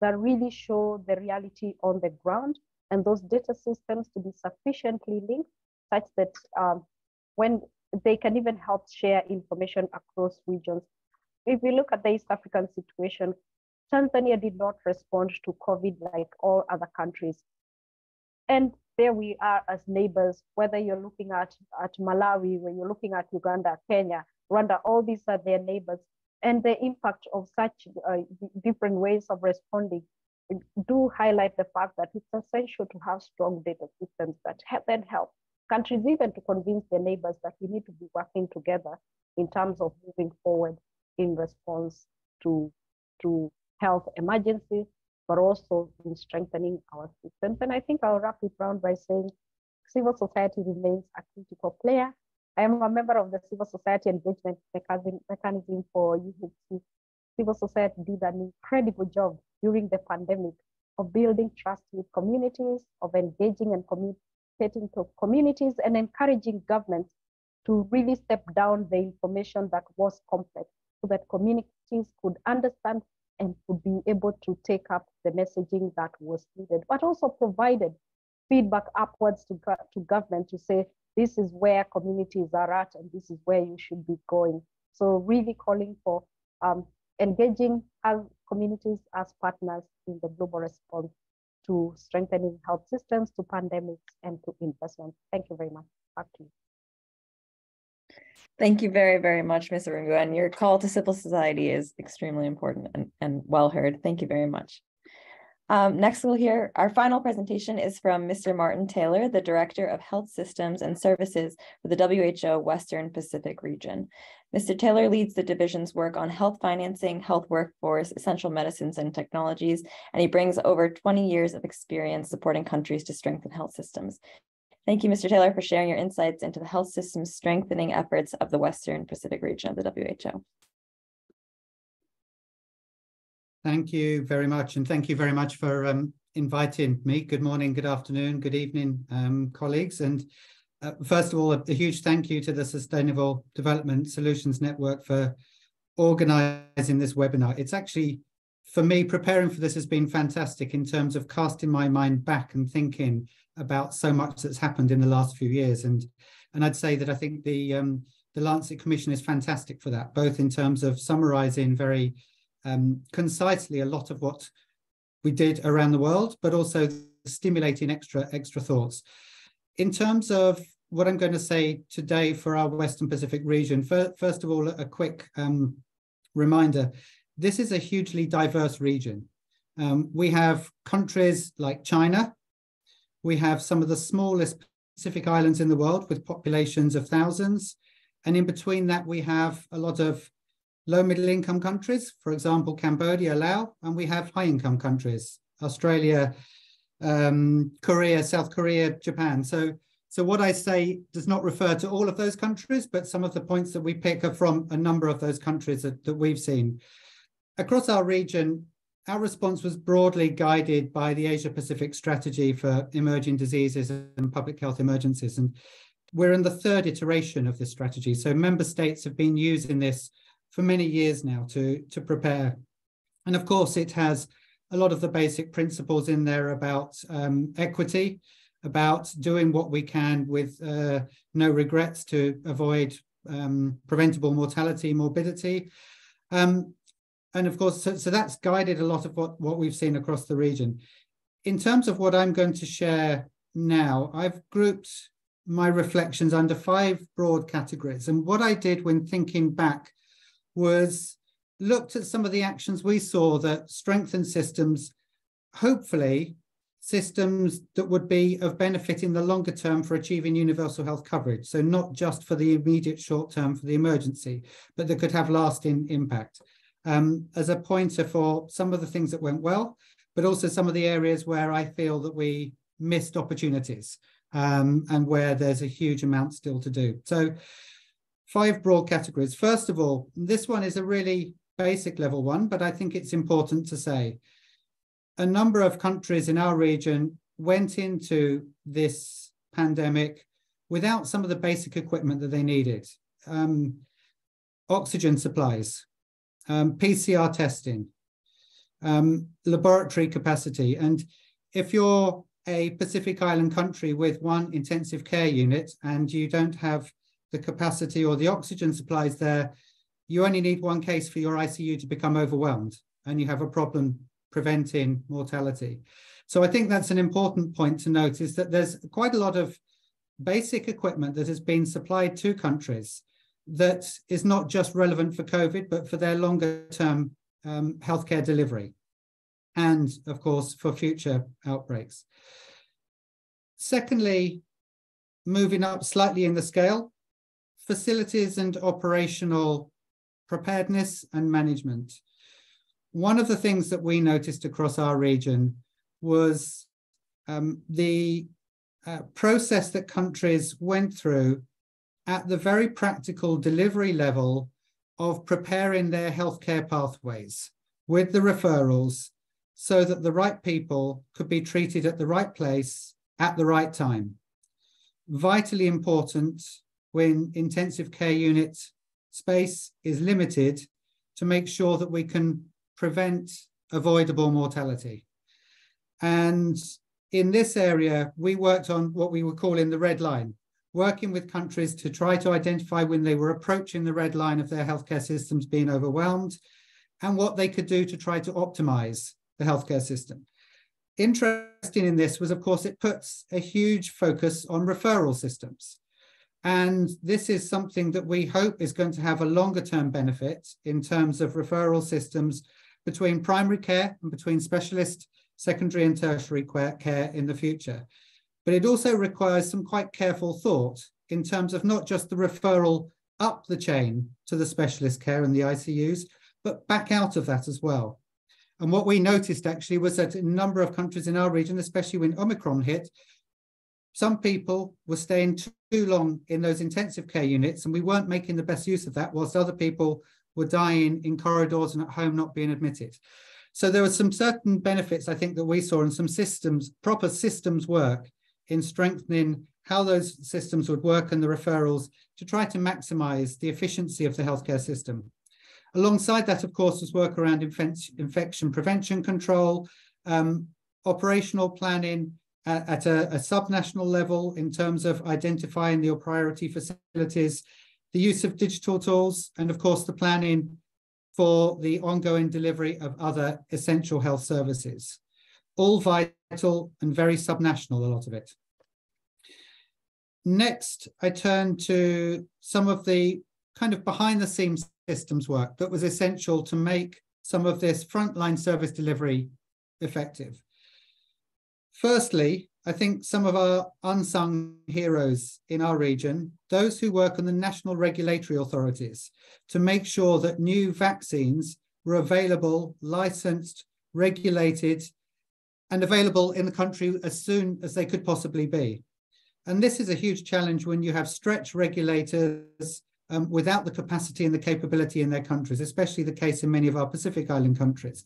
Speaker 5: that really show the reality on the ground and those data systems to be sufficiently linked such that um, when they can even help share information across regions. If we look at the East African situation, Tanzania did not respond to COVID like all other countries. And there we are as neighbors, whether you're looking at, at Malawi, when you're looking at Uganda, Kenya, Rwanda, all these are their neighbors. And the impact of such uh, different ways of responding do highlight the fact that it's essential to have strong data systems that then help countries even to convince their neighbors that we need to be working together in terms of moving forward in response to, to health emergencies, but also in strengthening our systems. And I think I'll wrap it round by saying civil society remains a critical player. I am a member of the Civil Society Engagement Mechanism for UHC. Civil society did an incredible job during the pandemic of building trust with communities, of engaging and communicating to communities, and encouraging governments to really step down the information that was complex so that communities could understand and could be able to take up the messaging that was needed, but also provided feedback upwards to, to government to say, this is where communities are at and this is where you should be going. So really calling for um, engaging as communities as partners in the global response to strengthening health systems, to pandemics, and to investment. Thank you very much. Back to you.
Speaker 2: Thank you very, very much, Ms. Irungu. And your call to civil society is extremely important and, and well heard. Thank you very much. Um, next, we'll hear our final presentation is from Mr. Martin Taylor, the Director of Health Systems and Services for the WHO Western Pacific region. Mr. Taylor leads the division's work on health financing, health workforce, essential medicines, and technologies, and he brings over 20 years of experience supporting countries to strengthen health systems. Thank you, Mr. Taylor, for sharing your insights into the health system strengthening efforts of the Western Pacific region of the WHO.
Speaker 6: Thank you very much. And thank you very much for um, inviting me. Good morning, good afternoon, good evening, um, colleagues. And uh, first of all, a, a, huge thank you to the Sustainable Development Solutions Network for organizing this webinar. It's actually, for me, preparing for this has been fantastic in terms of casting my mind back and thinking about so much that's happened in the last few years. And, and I'd say that I think the, um, the Lancet Commission is fantastic for that, both in terms of summarizing very um, concisely a lot of what we did around the world, but also stimulating extra extra thoughts. In terms of what I'm going to say today for our Western Pacific region, for, first of all, a quick um, reminder. This is a hugely diverse region. Um, we have countries like China. We have some of the smallest Pacific islands in the world with populations of thousands. And in between that, we have a lot of low middle income countries, for example, Cambodia, Laos, and we have high income countries, Australia, um, Korea, South Korea, Japan. So, so what I say does not refer to all of those countries, but some of the points that we pick are from a number of those countries that, that we've seen. Across our region, our response was broadly guided by the Asia Pacific strategy for emerging diseases and public health emergencies. And we're in the third iteration of this strategy. So member states have been using this for many years now to, to prepare. And of course, it has a lot of the basic principles in there about um, equity, about doing what we can with uh, no regrets to avoid um, preventable mortality, morbidity. Um, and of course, so, so, that's guided a lot of what, what we've seen across the region. In terms of what I'm going to share now, I've grouped my reflections under five broad categories. And what I did when thinking back was looked at some of the actions we saw that strengthened systems, hopefully systems that would be of benefit in the longer term for achieving universal health coverage. So not just for the immediate short term for the emergency, but that could have lasting impact. Um, as a pointer for some of the things that went well, but also some of the areas where I feel that we missed opportunities um, and where there's a huge amount still to do. So five broad categories. First of all, this one is a really basic level one, but I think it's important to say. a number of countries in our region went into this pandemic without some of the basic equipment that they needed. Um, oxygen supplies, um, PCR testing, um, laboratory capacity. And if you're a Pacific Island country with one intensive care unit and you don't have the capacity or the oxygen supplies there, you only need one case for your ICU to become overwhelmed and you have a problem preventing mortality. So I think that's an important point to note is that there's quite a lot of basic equipment that has been supplied to countries that is not just relevant for COVID, but for their longer term um, healthcare delivery and of course for future outbreaks. Secondly, moving up slightly in the scale, facilities and operational preparedness and management. One of the things that we noticed across our region was um, the uh, process that countries went through at the very practical delivery level of preparing their healthcare pathways with the referrals so that the right people could be treated at the right place at the right time. Vitally important when intensive care unit space is limited to make sure that we can prevent avoidable mortality. And in this area, we worked on what we were calling the red line, working with countries to try to identify when they were approaching the red line of their healthcare systems being overwhelmed and what they could do to try to optimize the healthcare system. Interesting in this was, of course, it puts a huge focus on referral systems. And this is something that we hope is going to have a longer term benefit in terms of referral systems between primary care and between specialist, secondary, and tertiary care in the future. But it also requires some quite careful thought in terms of not just the referral up the chain to the specialist care and the ICUs, but back out of that as well. And what we noticed actually was that in a number of countries in our region, especially when Omicron hit, some people were staying too long in those intensive care units, and we weren't making the best use of that, whilst other people were dying in corridors and at home not being admitted. So there were some certain benefits I think that we saw and some systems, proper systems work in strengthening how those systems would work and the referrals to try to maximize the efficiency of the healthcare system. Alongside that, of course, was work around infection prevention control, um, operational planning at, at a, a subnational level in terms of identifying your priority facilities, the use of digital tools, and of course, the planning for the ongoing delivery of other essential health services. All vital and very subnational, a lot of it. Next, I turn to some of the kind of behind the scenes systems work that was essential to make some of this frontline service delivery effective. Firstly, I think some of our unsung heroes in our region, those who work on the national regulatory authorities to make sure that new vaccines were available, licensed, regulated, and available in the country as soon as they could possibly be. And this is a huge challenge when you have stretch regulators um, without the capacity and the capability in their countries, especially the case in many of our Pacific Island countries.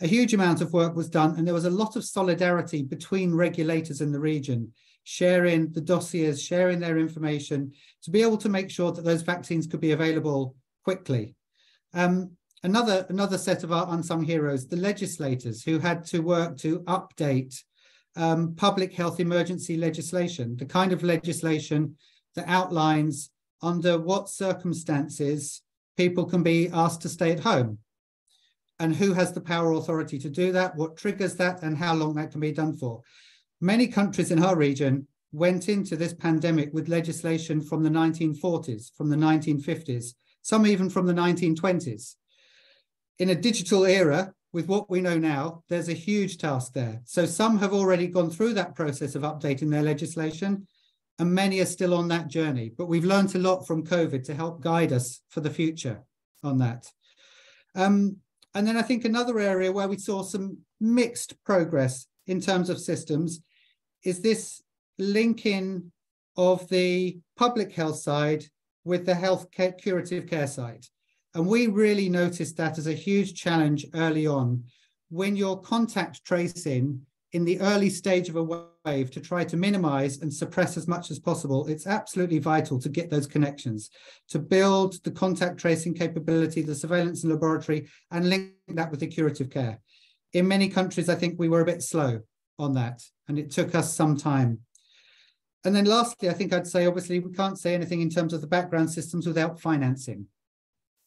Speaker 6: A huge amount of work was done, and there was a lot of solidarity between regulators in the region, sharing the dossiers, sharing their information to be able to make sure that those vaccines could be available quickly. Um, another, another set of our unsung heroes, the legislators who had to work to update um, public health emergency legislation, the kind of legislation that outlines under what circumstances people can be asked to stay at home and who has the power authority to do that, what triggers that, and how long that can be done for. Many countries in our region went into this pandemic with legislation from the 1940s, from the 1950s, some even from the 1920s. In a digital era, with what we know now, there's a huge task there. So some have already gone through that process of updating their legislation, and many are still on that journey. But we've learned a lot from COVID to help guide us for the future on that. Um, and then I think another area where we saw some mixed progress in terms of systems is this linking of the public health side with the health care, curative care side. And we really noticed that as a huge challenge early on, when you're contact tracing in the early stage of a wave to try to minimize and suppress as much as possible, it's absolutely vital to get those connections, to build the contact tracing capability, the surveillance and laboratory, and link that with the curative care. In many countries, I think we were a bit slow on that, and it took us some time. And then lastly, I think I'd say, obviously, we can't say anything in terms of the background systems without financing.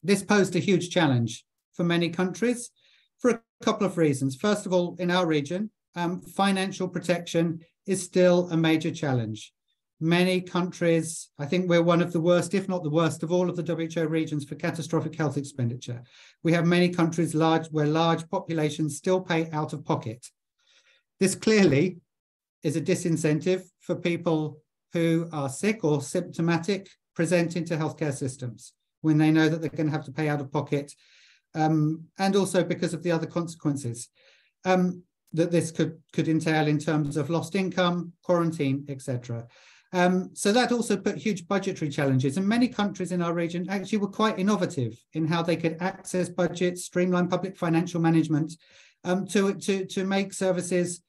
Speaker 6: This posed a huge challenge for many countries for a couple of reasons. First of all, in our region, um, financial protection is still a major challenge. Many countries, I think we're one of the worst, if not the worst, of all of the WHO regions for catastrophic health expenditure. We have many countries large where large populations still pay out of pocket. This clearly is a disincentive for people who are sick or symptomatic presenting to healthcare systems when they know that they're going to have to pay out of pocket, um, and also because of the other consequences. Um, that this could could entail in terms of lost income, quarantine, etc. Um, so that also put huge budgetary challenges, and many countries in our region actually were quite innovative in how they could access budgets, streamline public financial management, um, to to to make services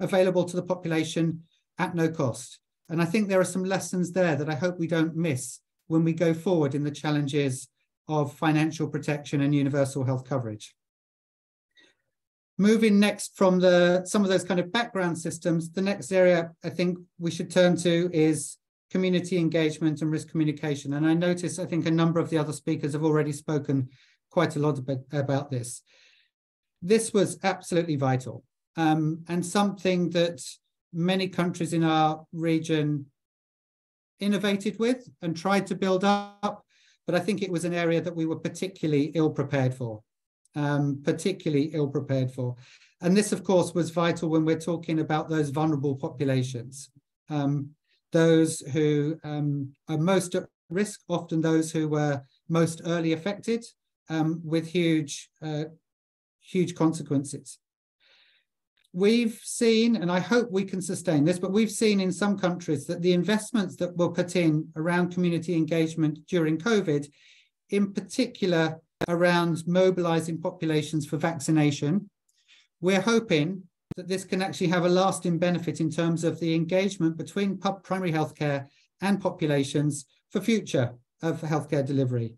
Speaker 6: available to the population at no cost. And I think there are some lessons there that I hope we don't miss when we go forward in the challenges of financial protection and universal health coverage. Moving next from the some of those kind of background systems, the next area I think we should turn to is community engagement and risk communication. And I notice I think a number of the other speakers have already spoken quite a lot about, this. This was absolutely vital um, and something that many countries in our region innovated with and tried to build up. But I think it was an area that we were particularly ill prepared for um, particularly ill prepared for. And this, of course, was vital when we're talking about those vulnerable populations, um, those who um, are most at risk, often those who were most early affected um, with huge, uh, huge consequences. We've seen, and I hope we can sustain this, but we've seen in some countries that the investments that were put in around community engagement during COVID, in particular around mobilizing populations for vaccination. We're hoping that this can actually have a lasting benefit in terms of the engagement between primary healthcare and populations for future of healthcare delivery.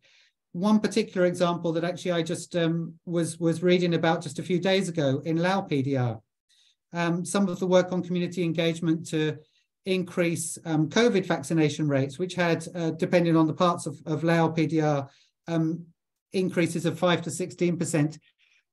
Speaker 6: One particular example that actually I just um, was, was reading about just a few days ago in Lao PDR. Um, some of the work on community engagement to increase um, COVID vaccination rates, which had, uh, depending on the parts of, of Lao PDR, um, increases of 5 to 16%.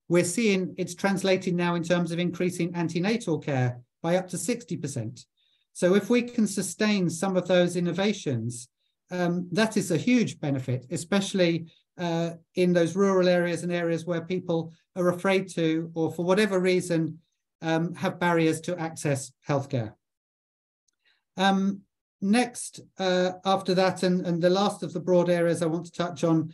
Speaker 6: We're seeing it's translating now in terms of increasing antenatal care by up to 60%. So if we can sustain some of those innovations, um, that is a huge benefit, especially uh, in those rural areas and areas where people are afraid to, or for whatever reason, um, have barriers to access healthcare. Um, next, uh, after that, and, and the last of the broad areas I want to touch on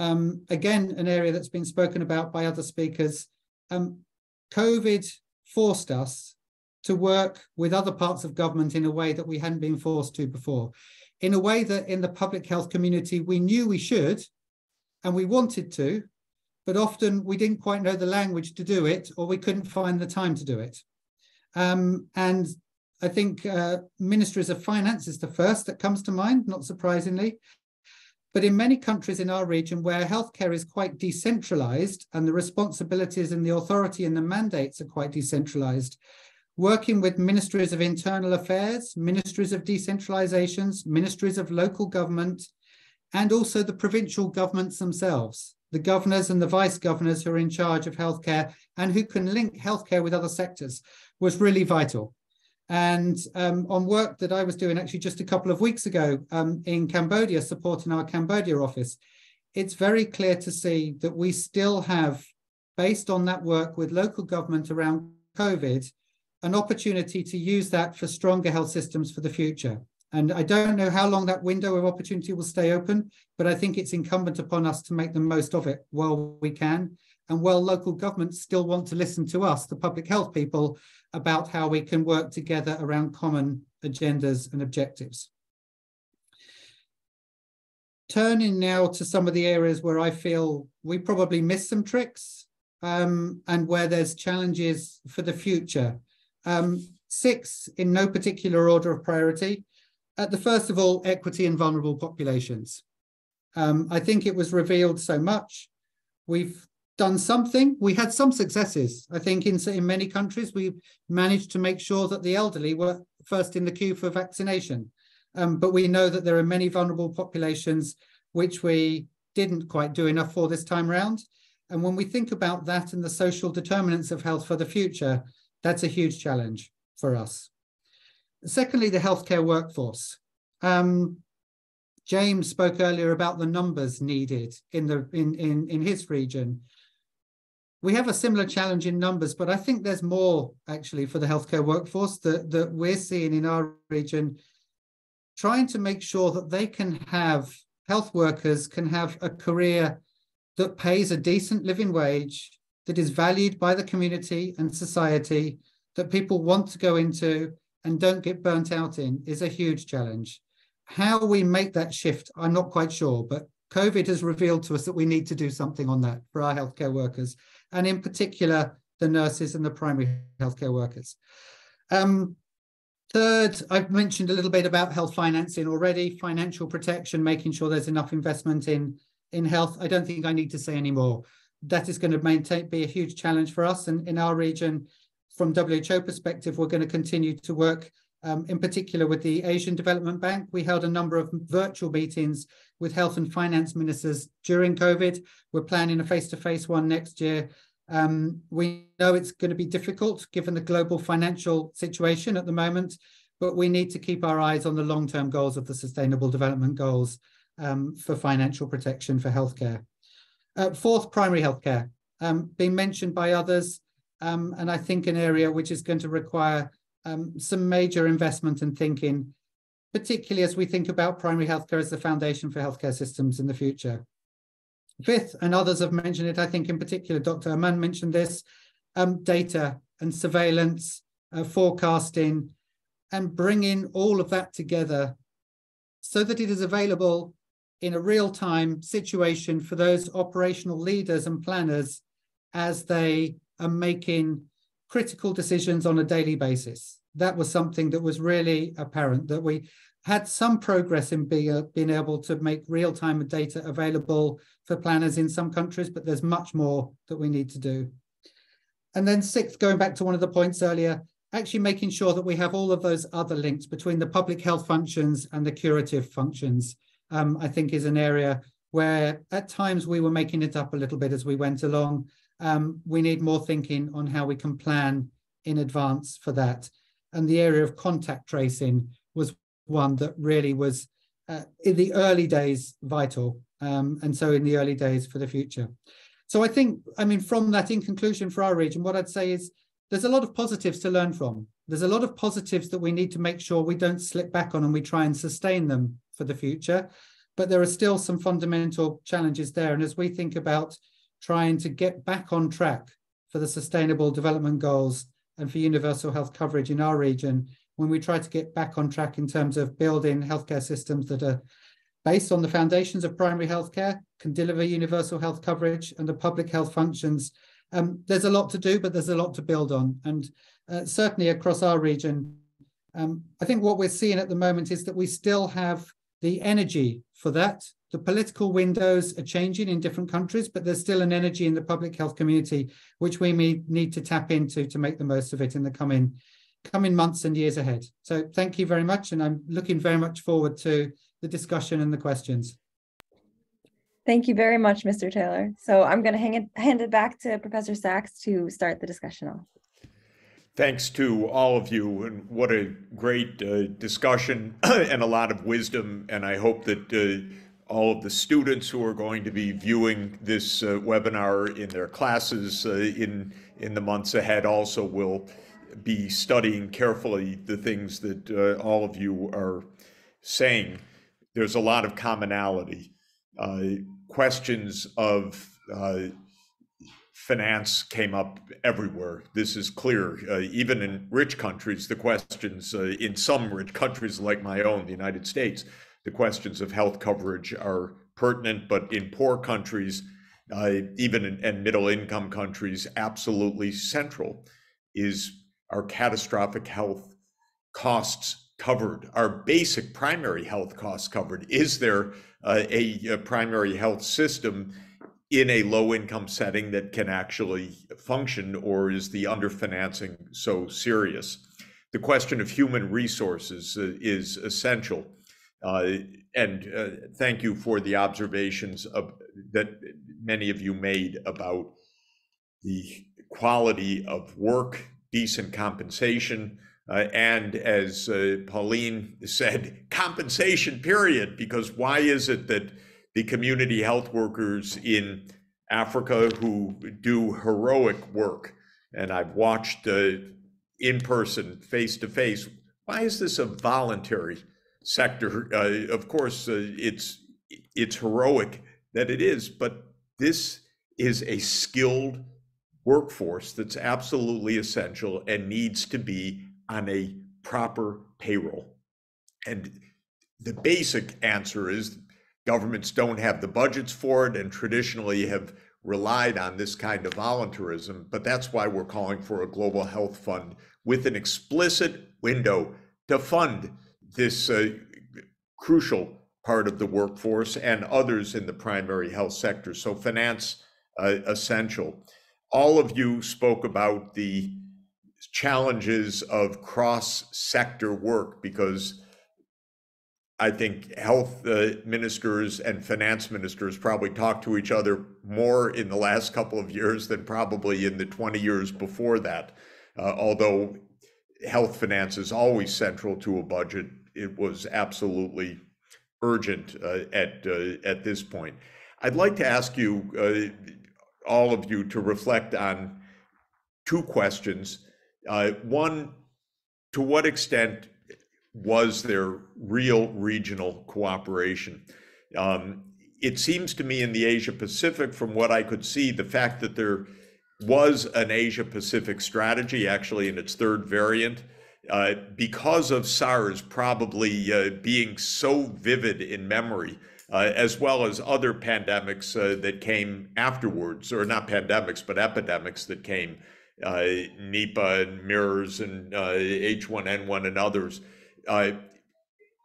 Speaker 6: um, again, an area that's been spoken about by other speakers. Um, COVID forced us to work with other parts of government in a way that we hadn't been forced to before, in a way that in the public health community we knew we should and we wanted to, but often we didn't quite know the language to do it or we couldn't find the time to do it. Um, and I think uh, ministries of finance is the first that comes to mind, not surprisingly. But in many countries in our region where healthcare is quite decentralized and the responsibilities and the authority and the mandates are quite decentralized, working with ministries of internal affairs, ministries of decentralizations, ministries of local government, and also the provincial governments themselves, the governors and the vice governors who are in charge of healthcare and who can link healthcare with other sectors was really vital. And um, on work that I was doing actually just a couple of weeks ago um, in Cambodia, supporting our Cambodia office, it's very clear to see that we still have, based on that work with local government around COVID, an opportunity to use that for stronger health systems for the future. And I don't know how long that window of opportunity will stay open, but I think it's incumbent upon us to make the most of it while we can. And while local governments still want to listen to us, the public health people, about how we can work together around common agendas and objectives. Turning now to some of the areas where I feel we probably missed some tricks um, and where there's challenges for the future. Um, six, in no particular order of priority. At the first of all, equity in vulnerable populations. Um, I think it was revealed so much. We've done something. We had some successes. I think in, in many countries, we managed to make sure that the elderly were first in the queue for vaccination. Um, but we know that there are many vulnerable populations which we didn't quite do enough for this time round. And when we think about that and the social determinants of health for the future, that's a huge challenge for us. Secondly, the healthcare workforce. Um, James spoke earlier about the numbers needed in, the, in, in, in his region. We have a similar challenge in numbers, but I think there's more actually for the healthcare workforce that, that we're seeing in our region, trying to make sure that they can have, health workers can have a career that pays a decent living wage, that is valued by the community and society, that people want to go into and don't get burnt out in is a huge challenge. How we make that shift, I'm not quite sure, but COVID has revealed to us that we need to do something on that for our healthcare workers, and in particular, the nurses and the primary healthcare workers. Um, third, I've mentioned a little bit about health financing already, financial protection, making sure there's enough investment in in health, I don't think I need to say any more. That is going to maintain be a huge challenge for us. And in our region, from WHO perspective, we're going to continue to work um, in particular with the Asian Development Bank. We held a number of virtual meetings with health and finance ministers during COVID. We're planning a face-to-face one next year. Um, we know it's going to be difficult given the global financial situation at the moment, but we need to keep our eyes on the long-term goals of the Sustainable Development Goals um, for financial protection for healthcare. Uh, fourth, primary healthcare, um, being mentioned by others, um, and I think an area which is going to require um, some major investment and thinking, particularly as we think about primary healthcare as the foundation for healthcare systems in the future. Fifth, and others have mentioned it, I think in particular, Dr. Ammon mentioned this, um, data and surveillance, uh, forecasting, and bringing all of that together so that it is available in a real-time situation for those operational leaders and planners as they are making critical decisions on a daily basis. That was something that was really apparent that we had some progress in being, uh, being able to make real-time data available for planners in some countries, but there's much more that we need to do. And then sixth, going back to one of the points earlier, actually making sure that we have all of those other links between the public health functions and the curative functions um, I think is an area where at times we were making it up a little bit as we went along. Um, we need more thinking on how we can plan in advance for that. And the area of contact tracing was one that really was uh, in the early days vital. Um, and so in the early days for the future. So I think, I mean, from that in conclusion for our region, what I'd say is there's a lot of positives to learn from. There's a lot of positives that we need to make sure we don't slip back on and we try and sustain them for the future. But there are still some fundamental challenges there. And as we think about trying to get back on track for the sustainable development goals and for universal health coverage in our region, when we try to get back on track in terms of building healthcare systems that are based on the foundations of primary healthcare, can deliver universal health coverage and the public health functions. Um, there's a lot to do, but there's a lot to build on. And uh, certainly across our region, um, I think what we're seeing at the moment is that we still have the energy for that. The political windows are changing in different countries, but there's still an energy in the public health community, which we may, need to tap into to make the most of it in the coming, coming months and years ahead. So thank you very much. And I'm looking very much forward to the discussion and the questions.
Speaker 2: Thank you very much, Mr. Taylor. So I'm going to hang it, hand it back to Professor Sachs to start the discussion off.
Speaker 1: Thanks to all of you, and what a great uh, discussion and a lot of wisdom. And I hope that uh, all of the students who are going to be viewing this uh, webinar in their classes uh, in in the months ahead also will be studying carefully the things that uh, all of you are saying. There's a lot of commonality. Uh, questions of finance came up everywhere. This is clear. Uh, even in rich countries, the questions, uh, in some rich countries like my own, the United States, the questions of health coverage are pertinent, but in poor countries, uh, even in, in middle income countries, absolutely central is our catastrophic health costs covered, our basic primary health costs covered. Is there uh, a, a primary health system in a low income setting that can actually function, or is the underfinancing so serious? The question of human resources uh, is essential. Uh, and uh, thank you for the observations of, that many of you made about the quality of work, decent compensation, uh, and as uh, Pauline said, compensation, period. Because why is it that the community health workers in Africa who do heroic work, and I've watched uh, in person, face to face, why is this a voluntary sector? Uh, of course, uh, it's it's heroic that it is, but this is a skilled workforce that's absolutely essential and needs to be on a proper payroll. And the basic answer is governments don't have the budgets for it and traditionally have relied on this kind of voluntarism. But that's why we're calling for a global health fund with an explicit window to fund this uh, crucial part of the workforce and others in the primary health sector. So finance uh, essential. All of you spoke about the challenges of cross sector work because I think health uh, ministers and finance ministers probably talk to each other more in the last couple of years than probably in the 20 years before that. Uh, although health finance is always central to a budget, it was absolutely urgent uh, at uh, at this point. I'd like to ask you, uh, all of you, to reflect on two questions. One, to what extent was there real regional cooperation? Um, it seems to me in the Asia Pacific, from what I could see, the fact that there was an Asia Pacific strategy, actually in its third variant, uh, because of SARS probably uh, being so vivid in memory, uh, as well as other pandemics uh, that came afterwards, or not pandemics, but epidemics that came, uh, Nipah and MERS and H1N1 and others uh,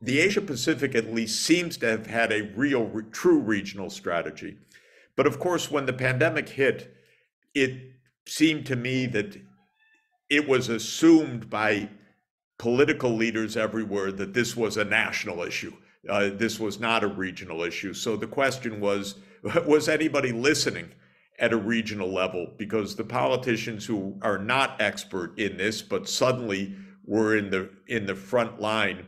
Speaker 1: the Asia Pacific at least seems to have had a real, re- true regional strategy. But of course, when the pandemic hit, it seemed to me that it was assumed by political leaders everywhere that this was a national issue. Uh, this was not a regional issue. So the question was was anybody listening at a regional level? Because the politicians who are not expert in this, but suddenly were in the in the front line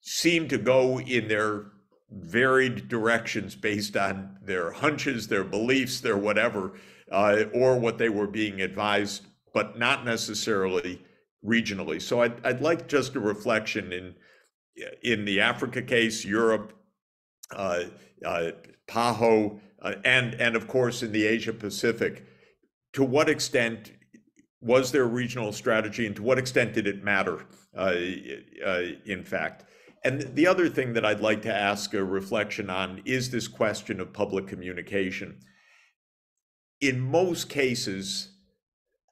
Speaker 1: seem to go in their varied directions based on their hunches, their beliefs, their whatever, uh, or what they were being advised, but not necessarily regionally. So I'd, I'd like just a reflection in in the Africa case, Europe, uh, uh, PAHO, uh, and and of course in the Asia Pacific. To what extent was there a regional strategy and to what extent did it matter, uh, uh, in fact? And the other thing that I'd like to ask a reflection on is this question of public communication. In most cases,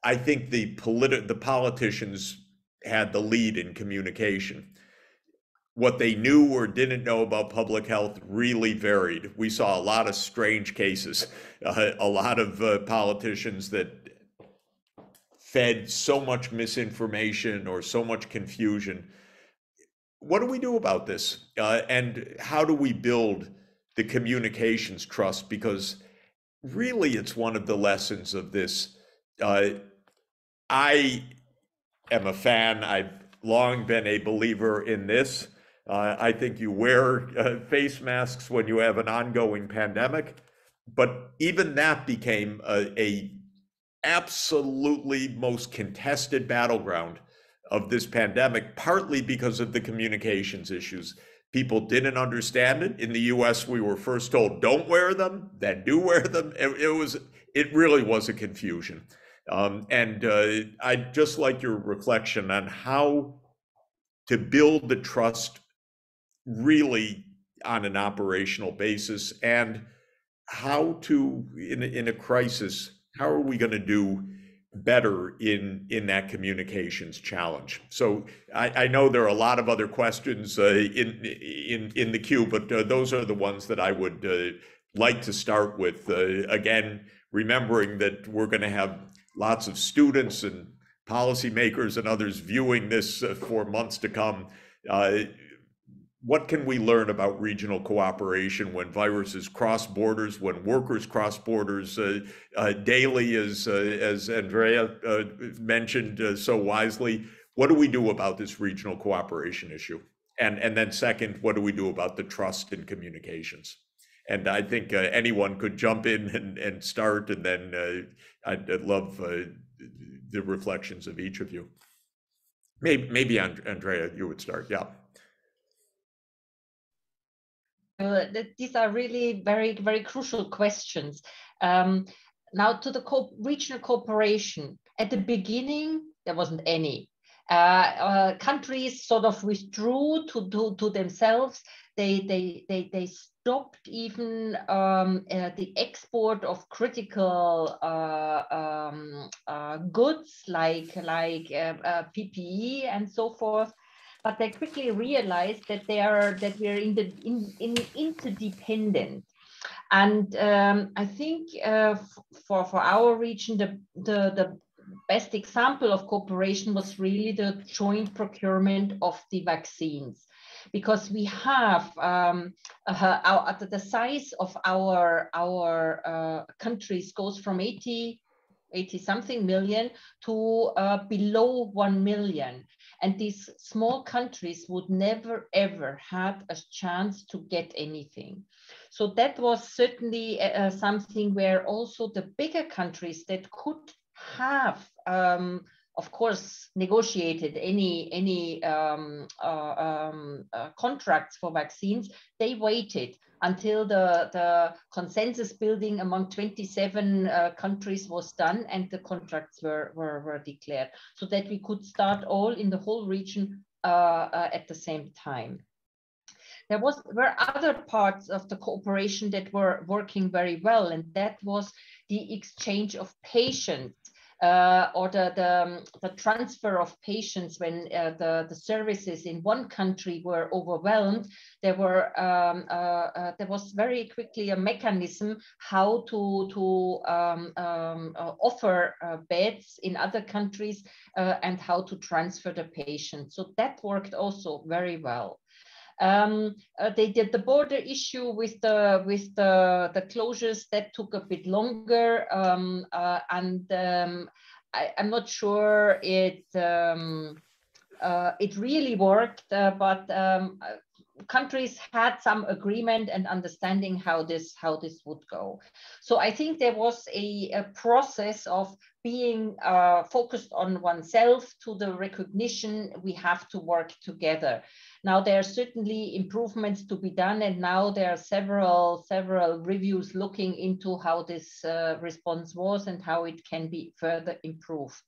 Speaker 1: I think the politi- the politicians had the lead in communication. What they knew or didn't know about public health really varied. We saw a lot of strange cases, uh, a lot of uh, politicians that fed so much misinformation or so much confusion. What do we do about this? Uh, and how do we build the communications trust? Because really, it's one of the lessons of this. Uh, I am a fan. I've long been a believer in this. Uh, I think you wear uh, face masks when you have an ongoing pandemic, but even that became a, a absolutely most contested battleground of this pandemic, partly because of the communications issues. People didn't understand it. In the US, we were first told, don't wear them, then do wear them. It, it was, it really was a confusion. Um, and uh, I'd just like your reflection on how to build the trust really on an operational basis and how to, in, in a crisis, how are we going to do better in in that communications challenge. So I, I know there are a lot of other questions uh, in in in the queue, but uh, those are the ones that I would uh, like to start with. Uh, again, remembering that we're going to have lots of students and policymakers and others viewing this uh, for months to come. Uh, what can we learn about regional cooperation when viruses cross borders, when workers cross borders uh, uh, daily, as, uh, as Andrea uh, mentioned so wisely? What do we do about this regional cooperation issue? And, and then second, what do we do about the trust in communications? And I think uh, anyone could jump in and, and start, and then I'd, I'd, love the reflections of each of you. Maybe, maybe Andrea, you would start, yeah.
Speaker 3: Uh, these are really very, very crucial questions. Um, now to the co regional cooperation. At the beginning, there wasn't any. Uh, uh, countries sort of withdrew to, to, to themselves. They, they, they, they stopped even um, uh, the export of critical uh, um, uh, goods like, like PPE and so forth. But they quickly realized that they are that we're in the in, in interdependent. And um, i think uh, for for our region the, the the best example of cooperation was really the joint procurement of the vaccines because we have um, uh, our, the size of our our uh, countries goes from 80 80 something million to uh, below 1 million and these small countries would never ever had a chance to get anything. So that was certainly uh, uh, something where also the bigger countries that could have um, of course, negotiated any any um, uh, um, uh, contracts for vaccines, they waited until the, the consensus building among 27 uh, countries was done and the contracts were, were, were declared so that we could start all in the whole region uh, uh, at the same time. There was were other parts of the cooperation that were working very well, and that was the exchange of patients uh, or the, the, um, the, transfer of patients when uh, the, the services in one country were overwhelmed, there were um, uh, uh there was very quickly a mechanism how to, to um, um uh, offer uh, beds in other countries and how to transfer the patient. So that worked also very well. Um, uh, they did the border issue with the with the, the closures that took a bit longer, um, uh, and um, I, am not sure it um, uh, it really worked, uh, but um, countries had some agreement and understanding how this how this would go. So I think there was a, a process of being uh, focused on oneself to the recognition we have to work together. Now there are certainly improvements to be done, and now there are several several reviews looking into how this uh, response was and how it can be further improved.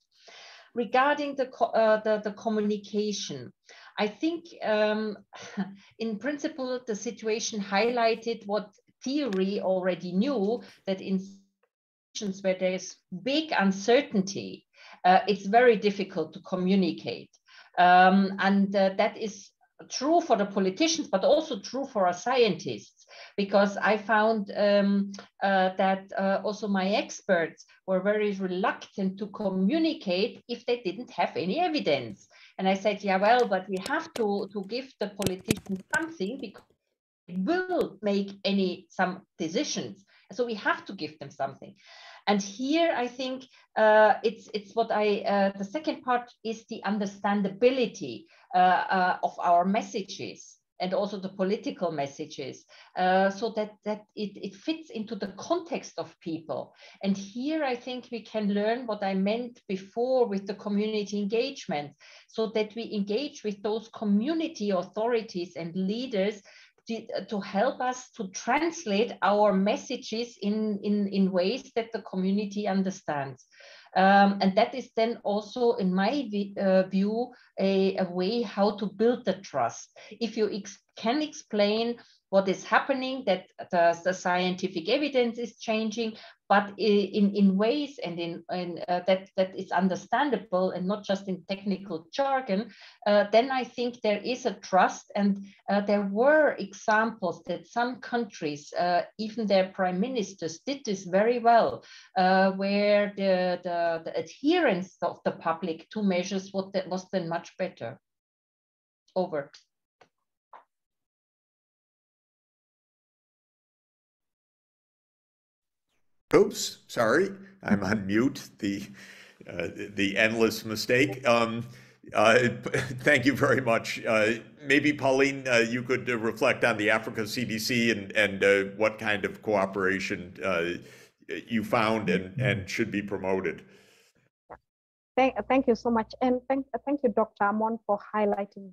Speaker 3: Regarding the, uh, the, the communication, I think um, in principle, the situation highlighted what theory already knew that in situations where there's big uncertainty, uh, it's very difficult to communicate. Um, and uh, that is true for the politicians, but also true for our scientists, because I found um, uh, that uh, also my experts were very reluctant to communicate if they didn't have any evidence. And I said, yeah, well, but we have to, to give the politicians something because it will make any some decisions. So we have to give them something. And here I think uh, it's it's what I uh, the second part is the understandability uh, uh of our messages and also the political messages uh, so that that it, it fits into the context of people. And here i think we can learn what i meant before with the community engagement so that we engage with those community authorities and leaders to help us to translate our messages in, in, in ways that the community understands. Um, and that is then also, in my uh, view, a, a, way how to build the trust. If you can explain what is happening, that the, the, scientific evidence is changing, but in, in ways and in, in uh, that, that is understandable and not just in technical jargon, uh, then I think there is a trust. And uh, there were examples that some countries, uh, even their prime ministers, did this very well, uh, where the, the, the, adherence of the public to measures was, was then much better. Over.
Speaker 1: Oops, sorry, I'm on mute. The uh, the endless mistake. Um, uh, thank you very much. Uh, maybe Pauline, uh, you could uh, reflect on the Africa CDC and and uh, what kind of cooperation you found and and should be promoted.
Speaker 5: Thank, thank you so much, and thank thank you, Dr. Ammon, for highlighting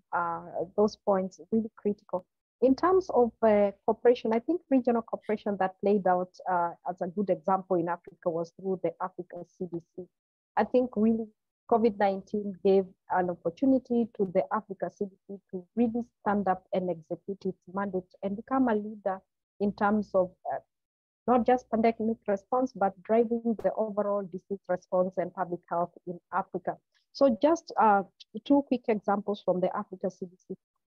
Speaker 5: those points. Really critical. In terms of uh, cooperation, I think regional cooperation that played out uh, as a good example in Africa was through the Africa CDC. I think really COVID-19 gave an opportunity to the Africa CDC to really stand up and execute its mandate and become a leader in terms of uh, not just pandemic response, but driving the overall disease response and public health in Africa. So just uh, two quick examples from the Africa CDC.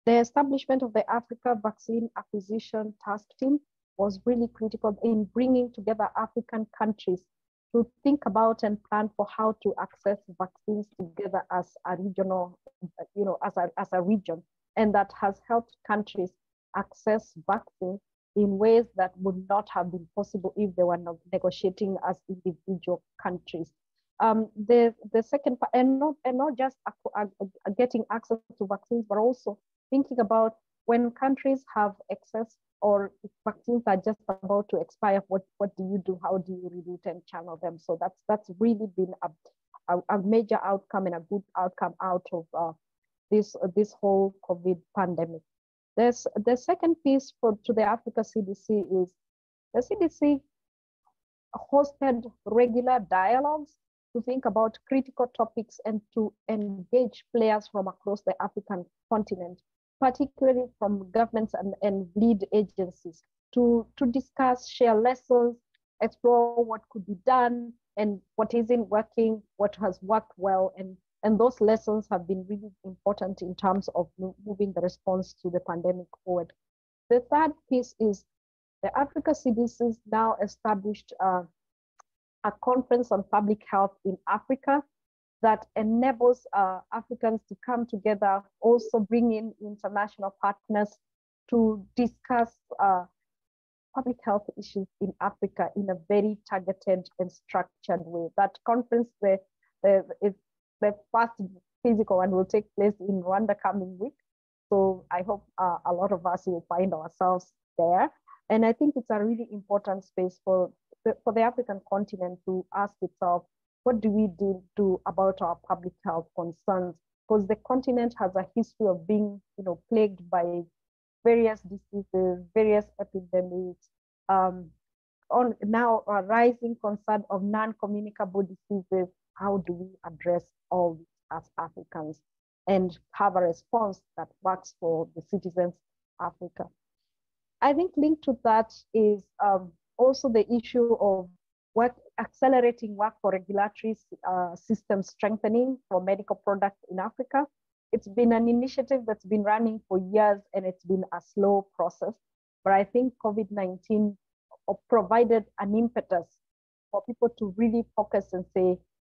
Speaker 5: The establishment of the Africa Vaccine Acquisition Task Team was really critical in bringing together African countries to think about and plan for how to access vaccines together as a regional, you know, as a, as a region. And that has helped countries access vaccines in ways that would not have been possible if they were not negotiating as individual countries. Um, the, the second part, and not, and not just getting access to vaccines, but also thinking about when countries have excess or vaccines are just about to expire, what, what do you do? How do you reroute and channel them? So that's that's really been a, a, a major outcome and a good outcome out of uh, this this whole COVID pandemic. There's the second piece for to the Africa CDC is the CDC hosted regular dialogues to think about critical topics and to engage players from across the African continent particularly from governments and, and lead agencies to, to discuss, share lessons, explore what could be done and what isn't working, what has worked well. And, and those lessons have been really important in terms of moving the response to the pandemic forward. The third piece is the Africa CDC now established uh, a conference on public health in Africa that enables uh, Africans to come together, also bring in international partners to discuss uh, public health issues in Africa in a very targeted and structured way. That conference the, the, is the first physical one will take place in Rwanda coming week. So I hope uh, a lot of us will find ourselves there. And I think it's a really important space for the, for the African continent to ask itself, what do we do, do about our public health concerns? Because the continent has a history of being, you know, plagued by various diseases, various epidemics. Um, on now a rising concern of non-communicable diseases. How do we address all this as Africans and have a response that works for the citizens of Africa? I think linked to that is um, also the issue of work, accelerating work for regulatory uh, system strengthening for medical products in Africa. It's been an initiative that's been running for years and it's been a slow process. But I think COVID-19 provided an impetus for people to really focus and say,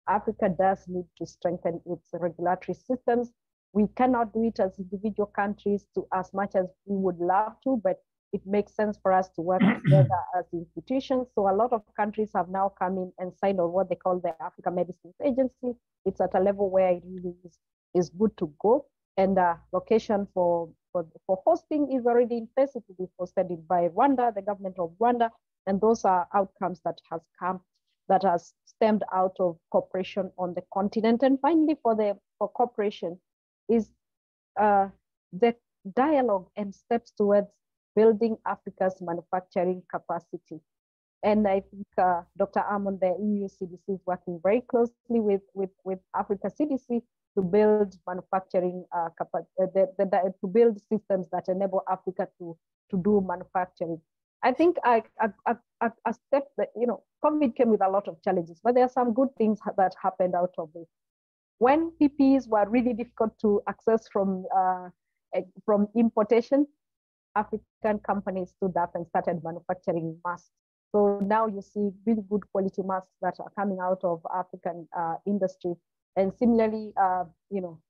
Speaker 5: Africa does need to strengthen its regulatory systems. We cannot do it as individual countries to as much as we would love to, but it makes sense for us to work together as institutions. So a lot of countries have now come in and signed on what they call the Africa Medicines Agency. It's at a level where it really is, is good to go. And the location for, for, for hosting is already in place. It will be hosted by Rwanda, the government of Rwanda. And those are outcomes that has come, that has stemmed out of cooperation on the continent. And finally, for the for cooperation is uh, the dialogue and steps towards building Africa's manufacturing capacity. And I think uh, Dr. Ammon, the EU CDC, is working very closely with, with, with Africa CDC to build manufacturing uh, uh the, the, the, to build systems that enable Africa to, to do manufacturing. I think a, a, a, a step that, you know, COVID came with a lot of challenges, but there are some good things that happened out of it. When PPEs were really difficult to access from, uh, eh, from importation, African companies stood up and started manufacturing masks. So now you see really good quality masks that are coming out of African uh, industry. And similarly, uh, you know,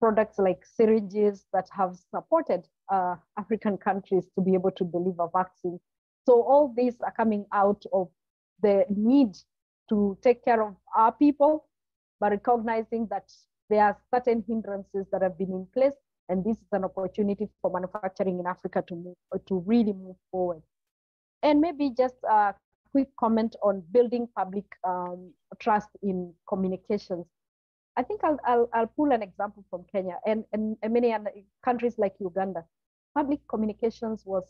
Speaker 5: products like syringes that have supported uh, African countries to be able to deliver vaccines. So all these are coming out of the need to take care of our people, but recognizing that there are certain hindrances that have been in place, and this is an opportunity for manufacturing in Africa to move to really move forward. And maybe just a quick comment on building public um, trust in communications. I think I'll, I'll, I'll pull an example from Kenya and, and, and many other countries like Uganda. Public communications was,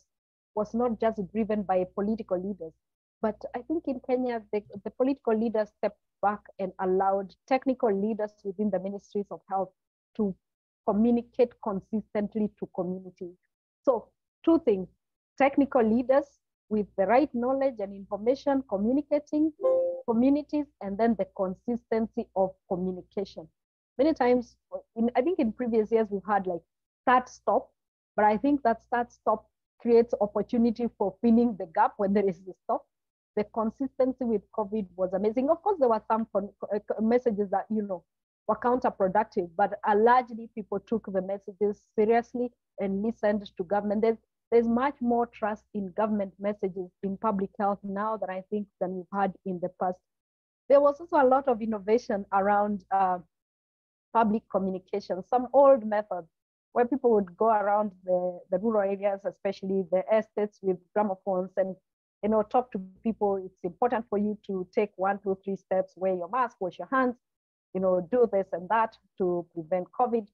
Speaker 5: was not just driven by political leaders, but I think in Kenya, the, the political leaders stepped back and allowed technical leaders within the ministries of health to communicate consistently to communities. So two things, technical leaders with the right knowledge and information communicating communities and then the consistency of communication. Many times in, i think in previous years we've had like start stop but i think that start stop creates opportunity for filling the gap when there is the stop. The consistency with covid was amazing. Of course there were some uh, messages that you know were counterproductive but uh, largely people took the messages seriously and listened to government there's there's much more trust in government messages in public health now than I think than we've had in the past. There was also a lot of innovation around uh, public communication, some old methods where people would go around the, the rural areas, especially the estates with gramophones and you know, talk to people. It's important for you to take one, two, three steps, wear your mask, wash your hands, you know, do this and that to prevent COVID.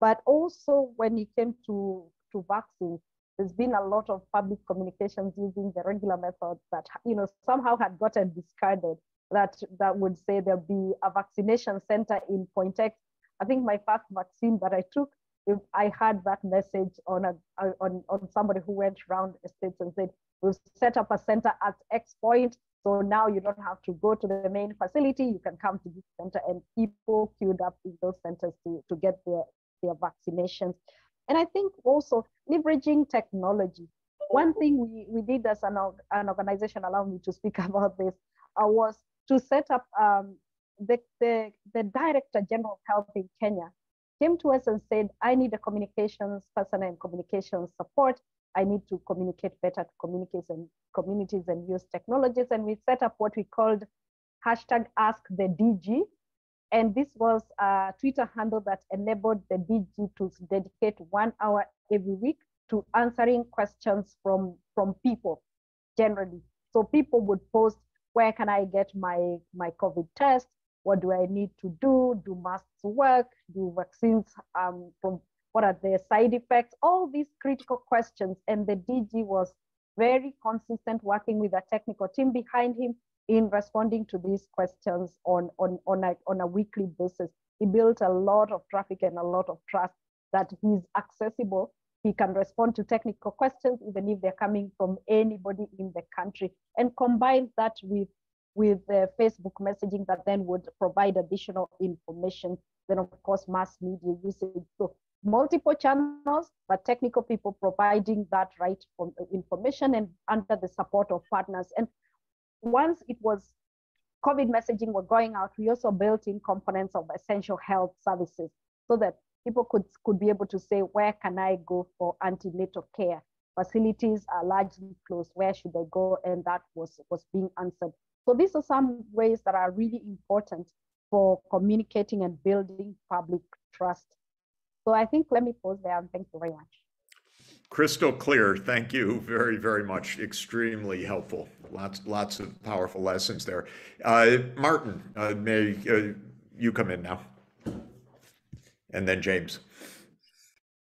Speaker 5: But also when it came to, to vaccines, there's been a lot of public communications using the regular methods that you know somehow had gotten discarded that that would say there'll be a vaccination center in Point X. I think my first vaccine that I took, if I had that message on a on, on somebody who went around estates and said, we'll set up a center at X point. So now you don't have to go to the main facility. You can come to this center and people queued up in those centers to, to get their, their vaccinations. And I think also leveraging technology. One thing we, we did as an, an organization, allow me to speak about this, uh, was to set up um, the, the, the Director General of Health in Kenya came to us and said, I need a communications person and communications support. I need to communicate better to communicate and communities and use technologies. And we set up what we called hashtag ask the DG, and this was a Twitter handle that enabled the DG to dedicate one hour every week to answering questions from, from people generally. So people would post, where can I get my, my COVID test? What do I need to do? Do masks work? Do vaccines, um, from, what are the side effects? All these critical questions. And the DG was very consistent working with a technical team behind him in responding to these questions on, on, on, a, on a weekly basis. He built a lot of traffic and a lot of trust that he's accessible. He can respond to technical questions, even if they're coming from anybody in the country, and combine that with with Facebook messaging that then would provide additional information. Then, of course, mass media usage. So multiple channels, but technical people providing that right information and under the support of partners. And once it was COVID messaging were going out, we also built in components of essential health services so that people could, could be able to say, where can I go for antenatal care? Facilities are largely closed. Where should I go? And that was, was being answered. So these are some ways that are really important for communicating and building public trust. So I think let me pause there and thank you very much.
Speaker 1: Crystal clear. Thank you very, very much. Extremely helpful. Lots, lots of powerful lessons there. Uh, Martin, uh, may uh, you come in now, and then James.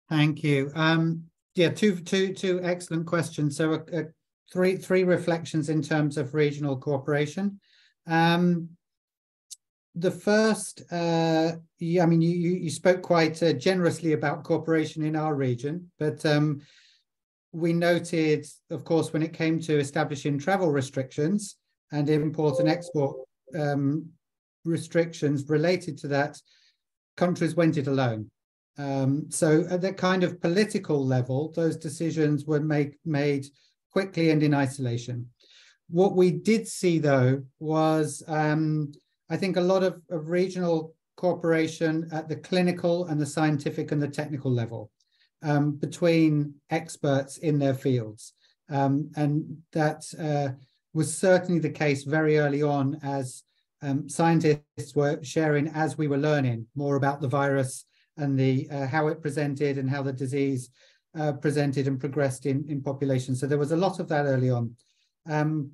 Speaker 6: Thank you. Um, yeah, two, two, two excellent questions. So, uh, uh, three three reflections in terms of regional cooperation. Um, the first, uh, I mean, you, you spoke quite uh, generously about cooperation in our region, but um, we noted, of course, when it came to establishing travel restrictions and import and export um, restrictions related to that, countries went it alone. Um, so at that kind of political level, those decisions were make, made quickly and in isolation. What we did see, though, was um, I think a lot of, of regional cooperation at the clinical and the scientific and the technical level um, between experts in their fields. Um, and that uh, was certainly the case very early on as um, scientists were sharing as we were learning more about the virus and the uh, how it presented and how the disease uh, presented and progressed in, in population. So there was a lot of that early on. Um,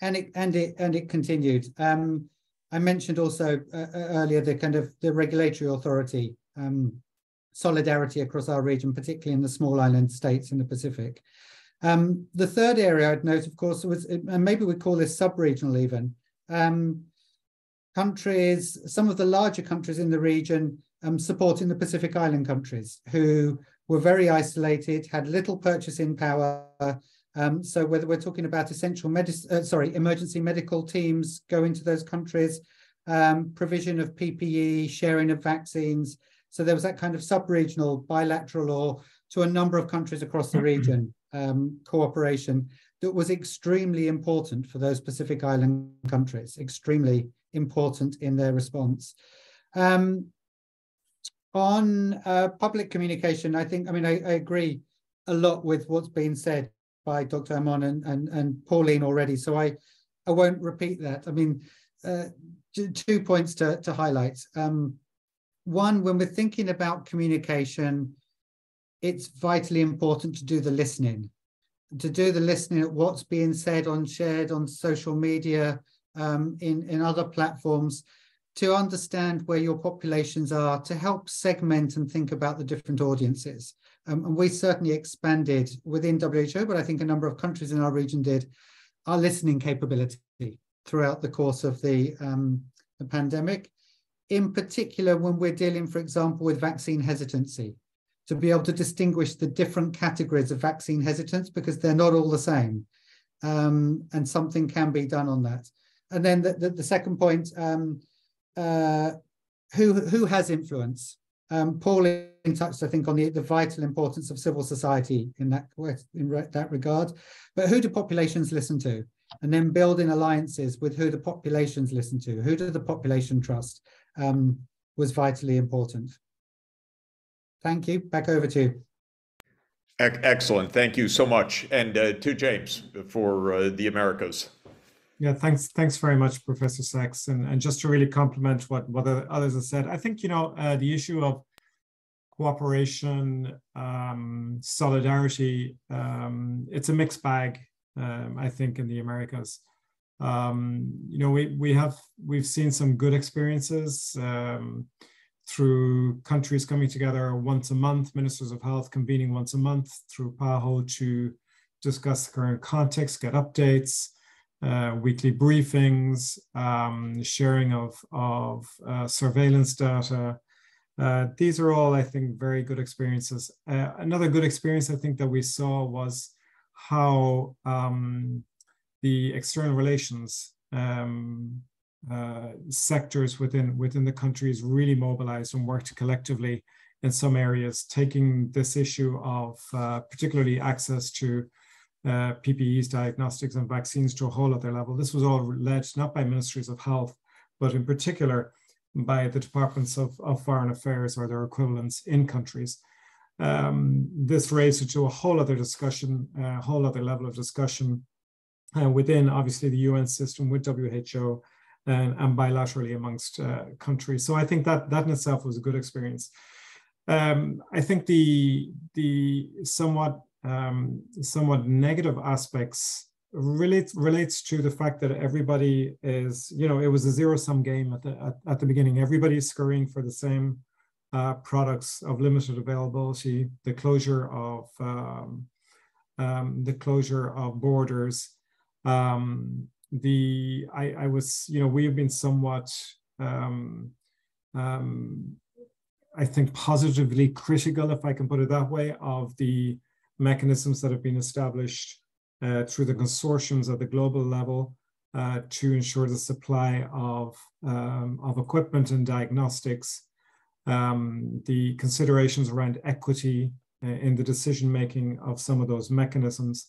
Speaker 6: and it and it and it continued. Um, I mentioned also uh, uh, earlier the kind of the regulatory authority um, solidarity across our region, particularly in the small island states in the Pacific. Um, the third area I'd note, of course, was, and maybe we call this sub-regional even, um, countries, some of the larger countries in the region um, supporting the Pacific Island countries who were very isolated, had little purchasing power, um, so whether we're talking about essential medicine, uh, sorry, emergency medical teams going to those countries, um, provision of PPE, sharing of vaccines. So there was that kind of sub-regional, bilateral, or to a number of countries across the region um, cooperation that was extremely important for those Pacific Island countries, extremely important in their response. Um, on uh, public communication, I think, I mean, I, I agree a lot with what's been said by Dr. Ammon and, and, and Pauline already, so I, I won't repeat that. I mean, uh, two points to, to highlight. Um, one, when we're thinking about communication, it's vitally important to do the listening, to do the listening at what's being said on shared on social media, um, in, in other platforms, to understand where your populations are, to help segment and think about the different audiences. Um, and we certainly expanded within WHO, but I think a number of countries in our region did, our listening capability throughout the course of the, um, the pandemic. In particular, when we're dealing, for example, with vaccine hesitancy, to be able to distinguish the different categories of vaccine hesitance because they're not all the same. Um, and something can be done on that. And then the, the, the second point, um, uh, who, who has influence? Um, Pauline touched, I think, on the, the vital importance of civil society in that in that regard. But who do populations listen to? And then building alliances with who the populations listen to. Who do the population trust? Um, was vitally important. Thank you. Back over to you.
Speaker 1: Excellent. Thank you so much. And uh, to James for uh, the Americas.
Speaker 4: Yeah, thanks. Thanks very much, Professor Sachs. And, and just to really complement what, what others have said, I think, you know, uh, the issue of cooperation, um, solidarity, um, it's a mixed bag, um, I think, in the Americas. Um, you know, we, we have, we've seen some good experiences um, through countries coming together once a month, ministers of health convening once a month through PAHO to discuss the current context, get updates, uh, weekly briefings, um, sharing of, of uh, surveillance data. Uh, these are all, I think, very good experiences. Uh, another good experience I think that we saw was how um, the external relations um, uh, sectors within, within the countries really mobilized and worked collectively in some areas, taking this issue of uh, particularly access to uh, PPEs, diagnostics, and vaccines to a whole other level. This was all led not by ministries of health, but in particular by the departments of, of foreign affairs or their equivalents in countries. Um, this raised it to a whole other discussion, a whole other level of discussion uh, within obviously the UN system with WHO and, and bilaterally amongst uh, countries. So I think that that in itself was a good experience. Um, I think the the somewhat um, somewhat negative aspects relates relates to the fact that everybody is you know it was a zero sum game at the at, at the beginning everybody is scurrying for the same uh, products of limited availability the closure of um, um, the closure of borders. Um, the I, I, was, you know, we have been somewhat, um, um, I think, positively critical, if I can put it that way, of the mechanisms that have been established uh, through the consortiums at the global level uh, to ensure the supply of, um, of equipment and diagnostics, um, the considerations around equity uh, in the decision making of some of those mechanisms,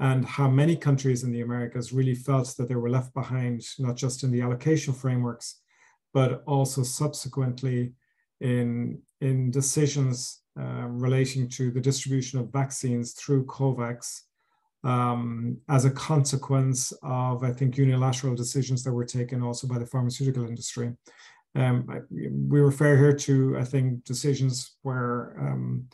Speaker 4: and how many countries in the Americas really felt that they were left behind, not just in the allocation frameworks, but also subsequently in, in decisions uh, relating to the distribution of vaccines through COVAX um, as a consequence of, I think, unilateral decisions that were taken also by the pharmaceutical industry. Um, we refer here to, I think, decisions where um,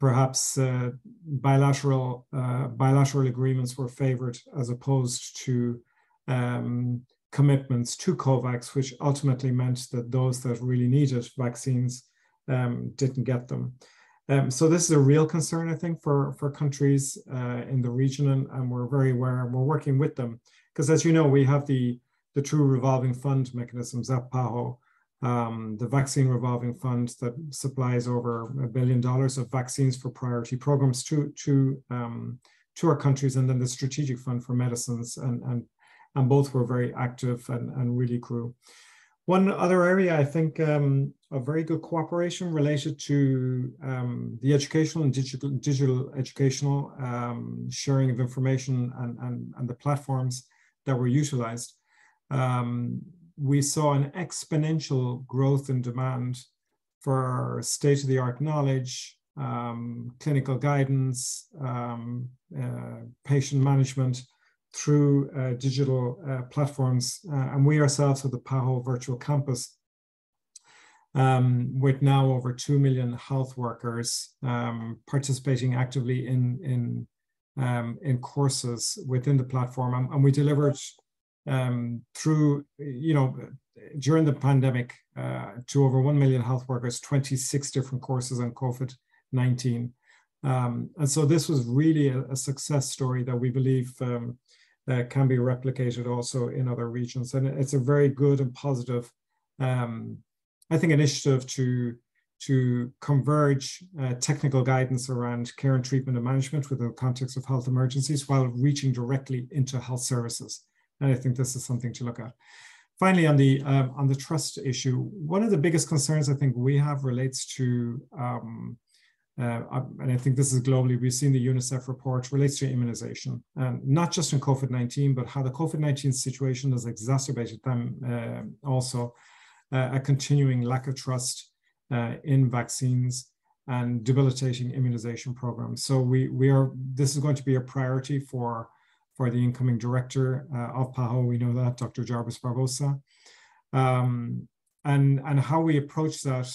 Speaker 4: perhaps uh, bilateral uh, bilateral agreements were favored as opposed to um, commitments to COVAX, which ultimately meant that those that really needed vaccines um, didn't get them. Um, so this is a real concern, I think, for, for countries uh, in the region, and, and, we're very aware, and we're working with them. Because as you know, we have the, the true revolving fund mechanisms at PAHO, um, the vaccine revolving fund that supplies over a billion dollars of vaccines for priority programs to, to, um, to our countries, and then the strategic fund for medicines, and, and, and both were very active and, and really grew. One other area I think um, of very good cooperation related to um, the educational and digital, digital educational um, sharing of information and, and, and, the platforms that were utilized. Um, we saw an exponential growth in demand for state-of-the-art knowledge, um, clinical guidance, um, uh, patient management, through uh, digital uh, platforms. Uh, and we ourselves at the PAHO Virtual Campus, um, with now over 2 million health workers um, participating actively in, in, um, in courses within the platform. And, and we delivered um, through, you know, during the pandemic uh, to over 1 million health workers, 26 different courses on COVID-19. Um, and so this was really a, a, success story that we believe um, uh, can be replicated also in other regions. And it's a very good and positive, um, I think, initiative to, to converge uh, technical guidance around care and treatment and management within the context of health emergencies while reaching directly into health services. And I think this is something to look at. Finally, on the um, on the trust issue, one of the biggest concerns I think we have relates to um, uh, and I think this is globally, we've seen the UNICEF report relates to immunization, and not just in COVID-19, but how the COVID-19 situation has exacerbated them uh, also, uh, a continuing lack of trust uh, in vaccines and debilitating immunization programs. So we, we are, this is going to be a priority for, for the incoming director uh, of PAHO, we know that, Dr. Jarbas Barbosa. Um, and and how we approach that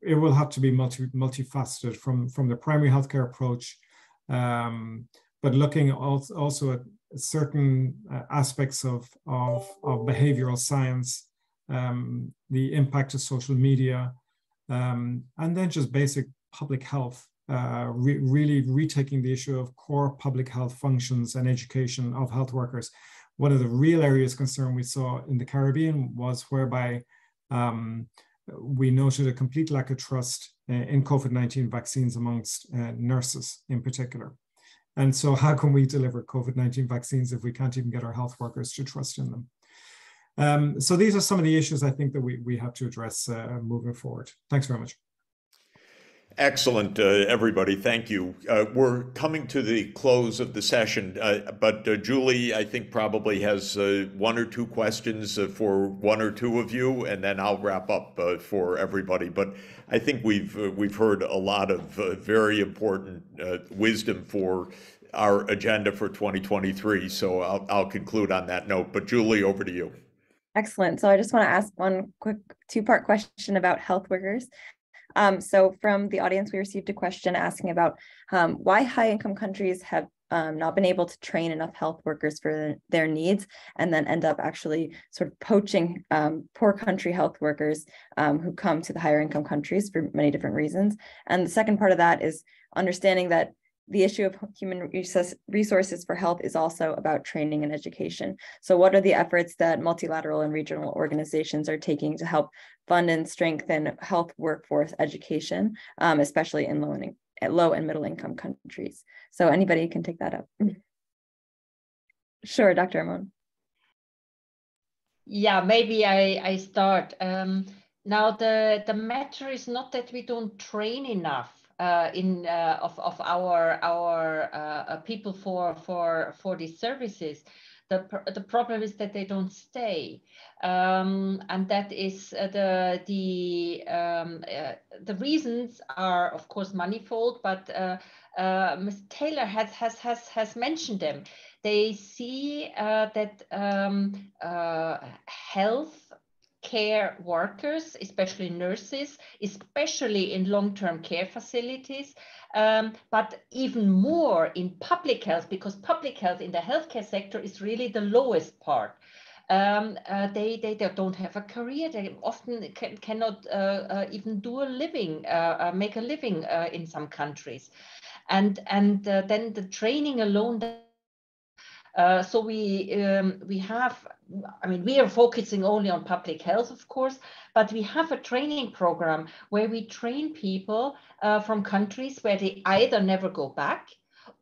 Speaker 4: it will have to be multi multifaceted from from the primary healthcare approach um, but looking also at certain uh, aspects of, of, of behavioral science um, the impact of social media um, and then just basic public health uh, re really retaking the issue of core public health functions and education of health workers. One of the real areas concern we saw in the Caribbean was whereby um, we noted a complete lack of trust uh, in COVID-19 vaccines amongst uh, nurses in particular. And so how can we deliver COVID-19 vaccines if we can't even get our health workers to trust in them? Um, so these are some of the issues I think that we, we have to address uh, moving forward. Thanks very much.
Speaker 1: Excellent, uh, everybody. Thank you. Uh, we're coming to the close of the session, uh, but uh, Julie, I think, probably has uh, one or two questions uh, for one or two of you, and then I'll wrap up for everybody. But I think we've we've heard a lot of very important wisdom for our agenda for 2023. So I'll, I'll conclude on that note. But Julie, over to you.
Speaker 2: Excellent. So I just want to ask one quick two-part question about health workers. Um, so from the audience, we received a question asking about um, why high income countries have um, not been able to train enough health workers for their needs and then end up actually sort of poaching um, poor country health workers um, who come to the higher income countries for many different reasons. And the second part of that is understanding that the issue of human resources for health is also about training and education. So what are the efforts that multilateral and regional organizations are taking to help fund and strengthen health workforce education, um, especially in low and, low and middle income countries? So anybody can take that up. Sure, Dr. Ammon.
Speaker 3: Yeah, maybe I, I start. Um, now, the, the matter is not that we don't train enough uh, in uh, of, of our our uh, uh people for for for these services. The, the problem is that they don't stay, um, and that is uh, the the um, uh, the reasons are of course manifold, but Ms. Taylor has has has has mentioned them. They see that um, health care workers, especially nurses, especially in long-term care facilities, um, but even more in public health, because public health in the healthcare sector is really the lowest part. Um, uh, they, they, they don't have a career. They often can, cannot uh, uh, even do a living, uh, uh, make a living uh, in some countries. And, and then the training alone uh, so we um, we have, I mean, we are focusing only on public health, of course, but we have a training program where we train people uh, from countries where they either never go back,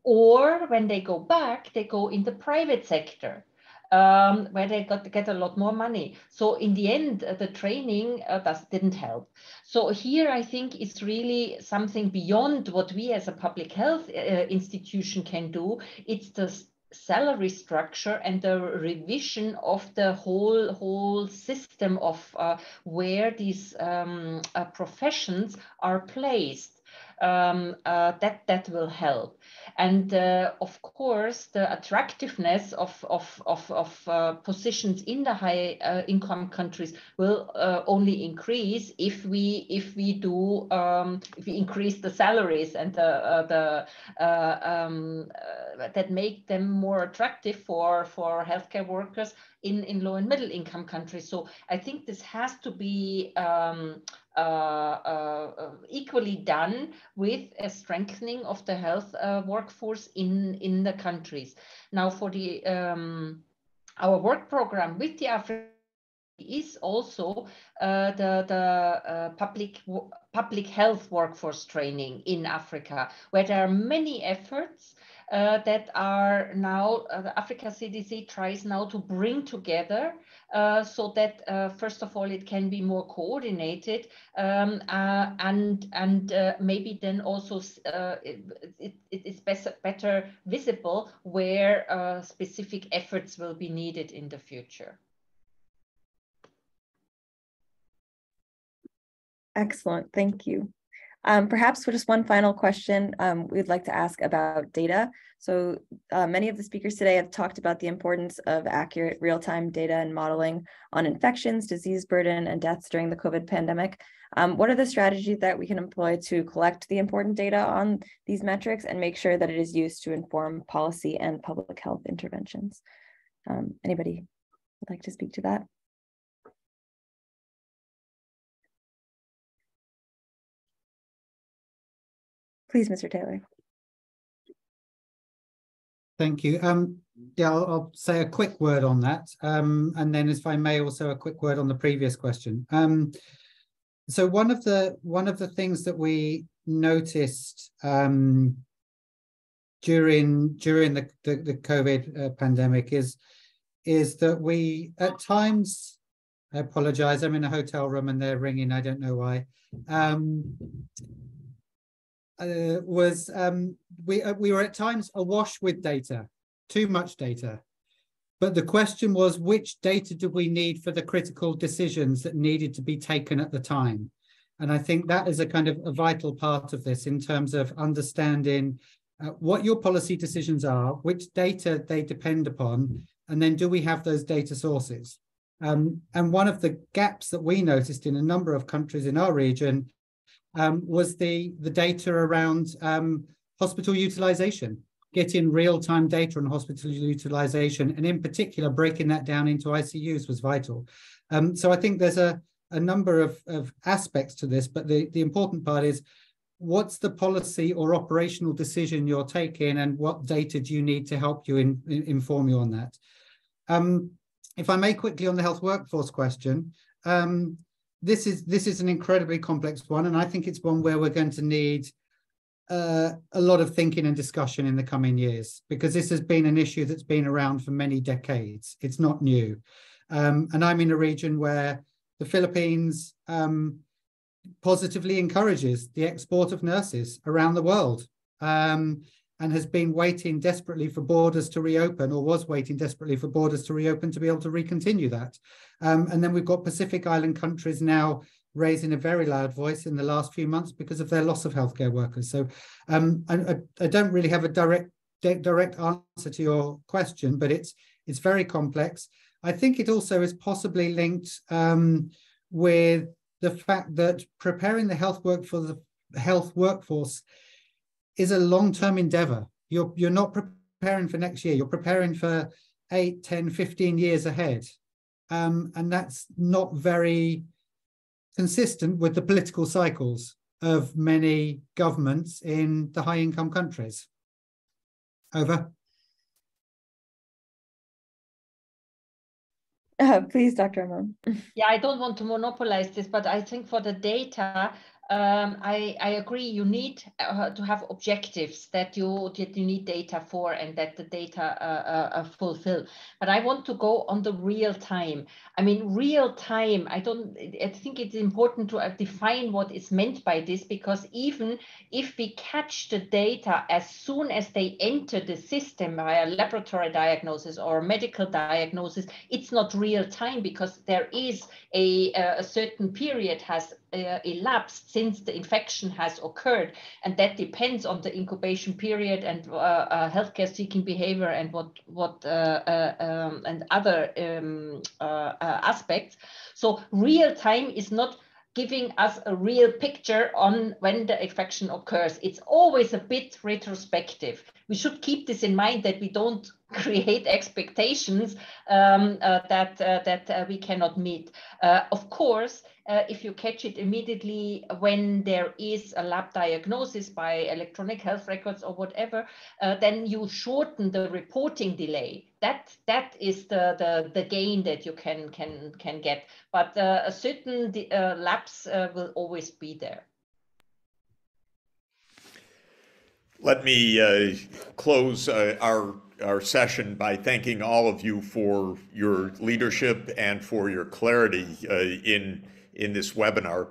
Speaker 3: or when they go back, they go in the private sector. Um, where they got to get a lot more money. So in the end, uh, the training uh, does, didn't help. So here I think it's really something beyond what we as a public health uh, institution can do. It's the salary structure and the revision of the whole whole system of uh, where these um, uh, professions are placed. Um, uh, that that will help and uh, of course, the attractiveness of, of, of, of uh, positions in the high uh, income countries will uh, only increase if we if we do um, if we increase the salaries and the uh, the uh, um, that make them more attractive for for healthcare workers in, in low and middle income countries. So I think this has to be um, uh, uh, equally done with a strengthening of the health uh, workforce in, in the countries. Now for the um, our work program with the African is also uh, the, the uh, public, public health workforce training in Africa, where there are many efforts uh, that are now, uh, the Africa CDC tries now to bring together uh, so that uh, first of all it can be more coordinated um, uh, and and uh, maybe then also it, it, is better, better visible where specific efforts will be needed in the future.
Speaker 2: Excellent, thank you. Um, perhaps just one final question, um, we'd like to ask about data. So uh, many of the speakers today have talked about the importance of accurate real-time data and modeling on infections, disease burden, and deaths during the COVID pandemic. Um, what are the strategies that we can employ to collect the important data on these metrics and make sure that it is used to inform policy and public health interventions? Um, anybody would like to speak to that? Please, Mr. Taylor.
Speaker 6: Thank you. Um, yeah, I'll, I'll, say a quick word on that. Um, and then if I may also a quick word on the previous question. Um, so one of the one of the things that we noticed um, during during the, the, the COVID uh, pandemic is is that we at times I apologize I'm in a hotel room and they're ringing I don't know why um, uh, was um, we uh, we were at times awash with data, too much data. But the question was, which data do we need for the critical decisions that needed to be taken at the time? And I think that is a kind of a vital part of this in terms of understanding uh, what your policy decisions are, which data they depend upon, and then do we have those data sources? Um, and one of the gaps that we noticed in a number of countries in our region um, was the, the data around um, hospital utilization, getting real-time data on hospital utilization, and in particular, breaking that down into ICUs was vital. Um, so I think there's a, a number of, of aspects to this, but the, the important part is what's the policy or operational decision you're taking and what data do you need to help you in, in inform you on that? Um, if I may quickly on the health workforce question, um, this is this is an incredibly complex one, and I think it's one where we're going to need uh, a lot of thinking and discussion in the coming years because this has been an issue that's been around for many decades. It's not new, um, and I'm in a region where the Philippines um, positively encourages the export of nurses around the world um, and has been waiting desperately for borders to reopen or was waiting desperately for borders to reopen to be able to recontinue that. Um, and then we've got Pacific Island countries now raising a very loud voice in the last few months because of their loss of healthcare workers. So um, I, I, don't really have a direct direct answer to your question, but it's it's very complex. I think it also is possibly linked um, with the fact that preparing the health work for the health workforce is a long-term endeavor. You're, you're not preparing for next year, you're preparing for 8, 10, 15 years ahead. Um, and that's not very consistent with the political cycles of many governments in the high income countries. Over.
Speaker 2: Uh, please, Dr. Ammon.
Speaker 3: yeah, I don't want to monopolize this, but I think for the data, um, I, I agree. You need uh, to have objectives that you that you need data for, and that the data uh, uh, fulfill. But I want to go on the real time. I mean, real time. I don't. I think it's important to uh, define what is meant by this, because even if we catch the data as soon as they enter the system via laboratory diagnosis or medical diagnosis, it's not real time because there is a a certain period has uh, elapsed since the infection has occurred. And that depends on the incubation period and uh, uh, healthcare seeking behavior and what, what uh, uh, um, and other um, uh, aspects. So real time is not giving us a real picture on when the infection occurs. It's always a bit retrospective. We should keep this in mind that we don't create expectations um, uh, that uh, that uh, we cannot meet. of course, uh, if you catch it immediately when there is a lab diagnosis by electronic health records or whatever, uh, then you shorten the reporting delay. That that is the the, the gain that you can can can get. But uh, a certain uh, uh, will always be there.
Speaker 1: Let me uh, close our our session by thanking all of you for your leadership and for your clarity in in this webinar.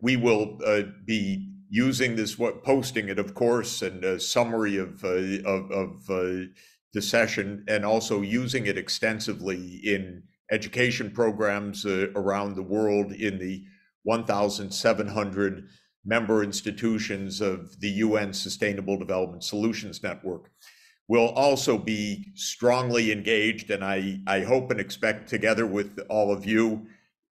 Speaker 1: We will uh, be using this, what posting it, of course, and a summary of, uh, of, of uh, the session, and also using it extensively in education programs uh, around the world in the 1,700 member institutions of the UN Sustainable Development Solutions Network. We'll also be strongly engaged, and I, I hope and expect together with all of you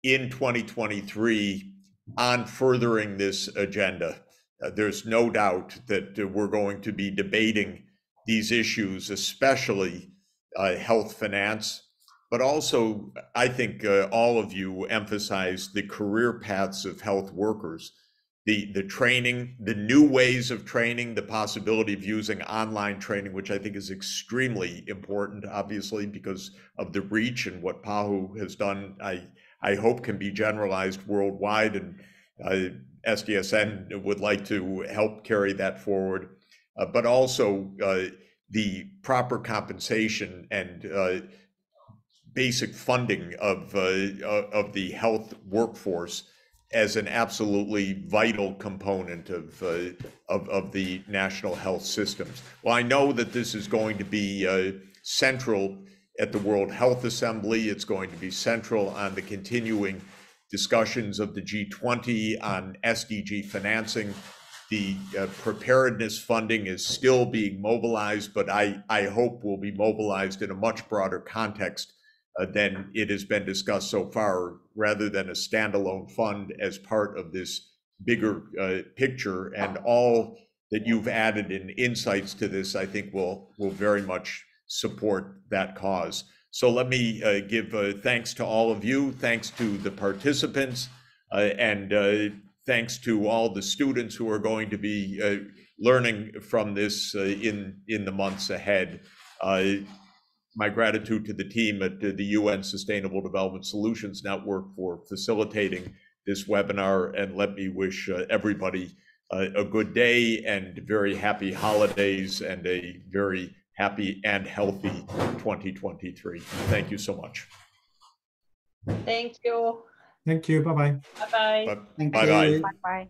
Speaker 1: in 2023 on furthering this agenda. Uh, there's no doubt that uh, we're going to be debating these issues, especially uh, health finance, but also I think uh, all of you emphasize the career paths of health workers, the the training, the new ways of training, the possibility of using online training, which I think is extremely important, obviously because of the reach and what PAHO has done. I I hope can be generalized worldwide. And uh, SDSN would like to help carry that forward, uh, but also uh, the proper compensation and uh, basic funding of uh, of the health workforce as an absolutely vital component of, uh, of, of the national health systems. Well, I know that this is going to be uh, central at the World Health Assembly. It's going to be central on the continuing discussions of the G20 on SDG financing. The uh, preparedness funding is still being mobilized, but I, I hope will be mobilized in a much broader context uh, than it has been discussed so far, rather than a standalone fund as part of this bigger uh, picture. And all that you've added in insights to this, I think will will very much support that cause. So let me uh, give uh, thanks to all of you, thanks to the participants, uh, and thanks to all the students who are going to be learning from this in, in the months ahead. Uh, my gratitude to the team at the UN Sustainable Development Solutions Network for facilitating this webinar, and let me wish uh, everybody uh, a good day and very happy holidays and a very happy and healthy 2023. Thank you so much.
Speaker 3: Thank you.
Speaker 4: Thank you. Bye-bye.
Speaker 3: Bye-bye.
Speaker 1: Bye-
Speaker 6: Thank
Speaker 1: Bye-bye.
Speaker 6: you.
Speaker 5: Bye bye.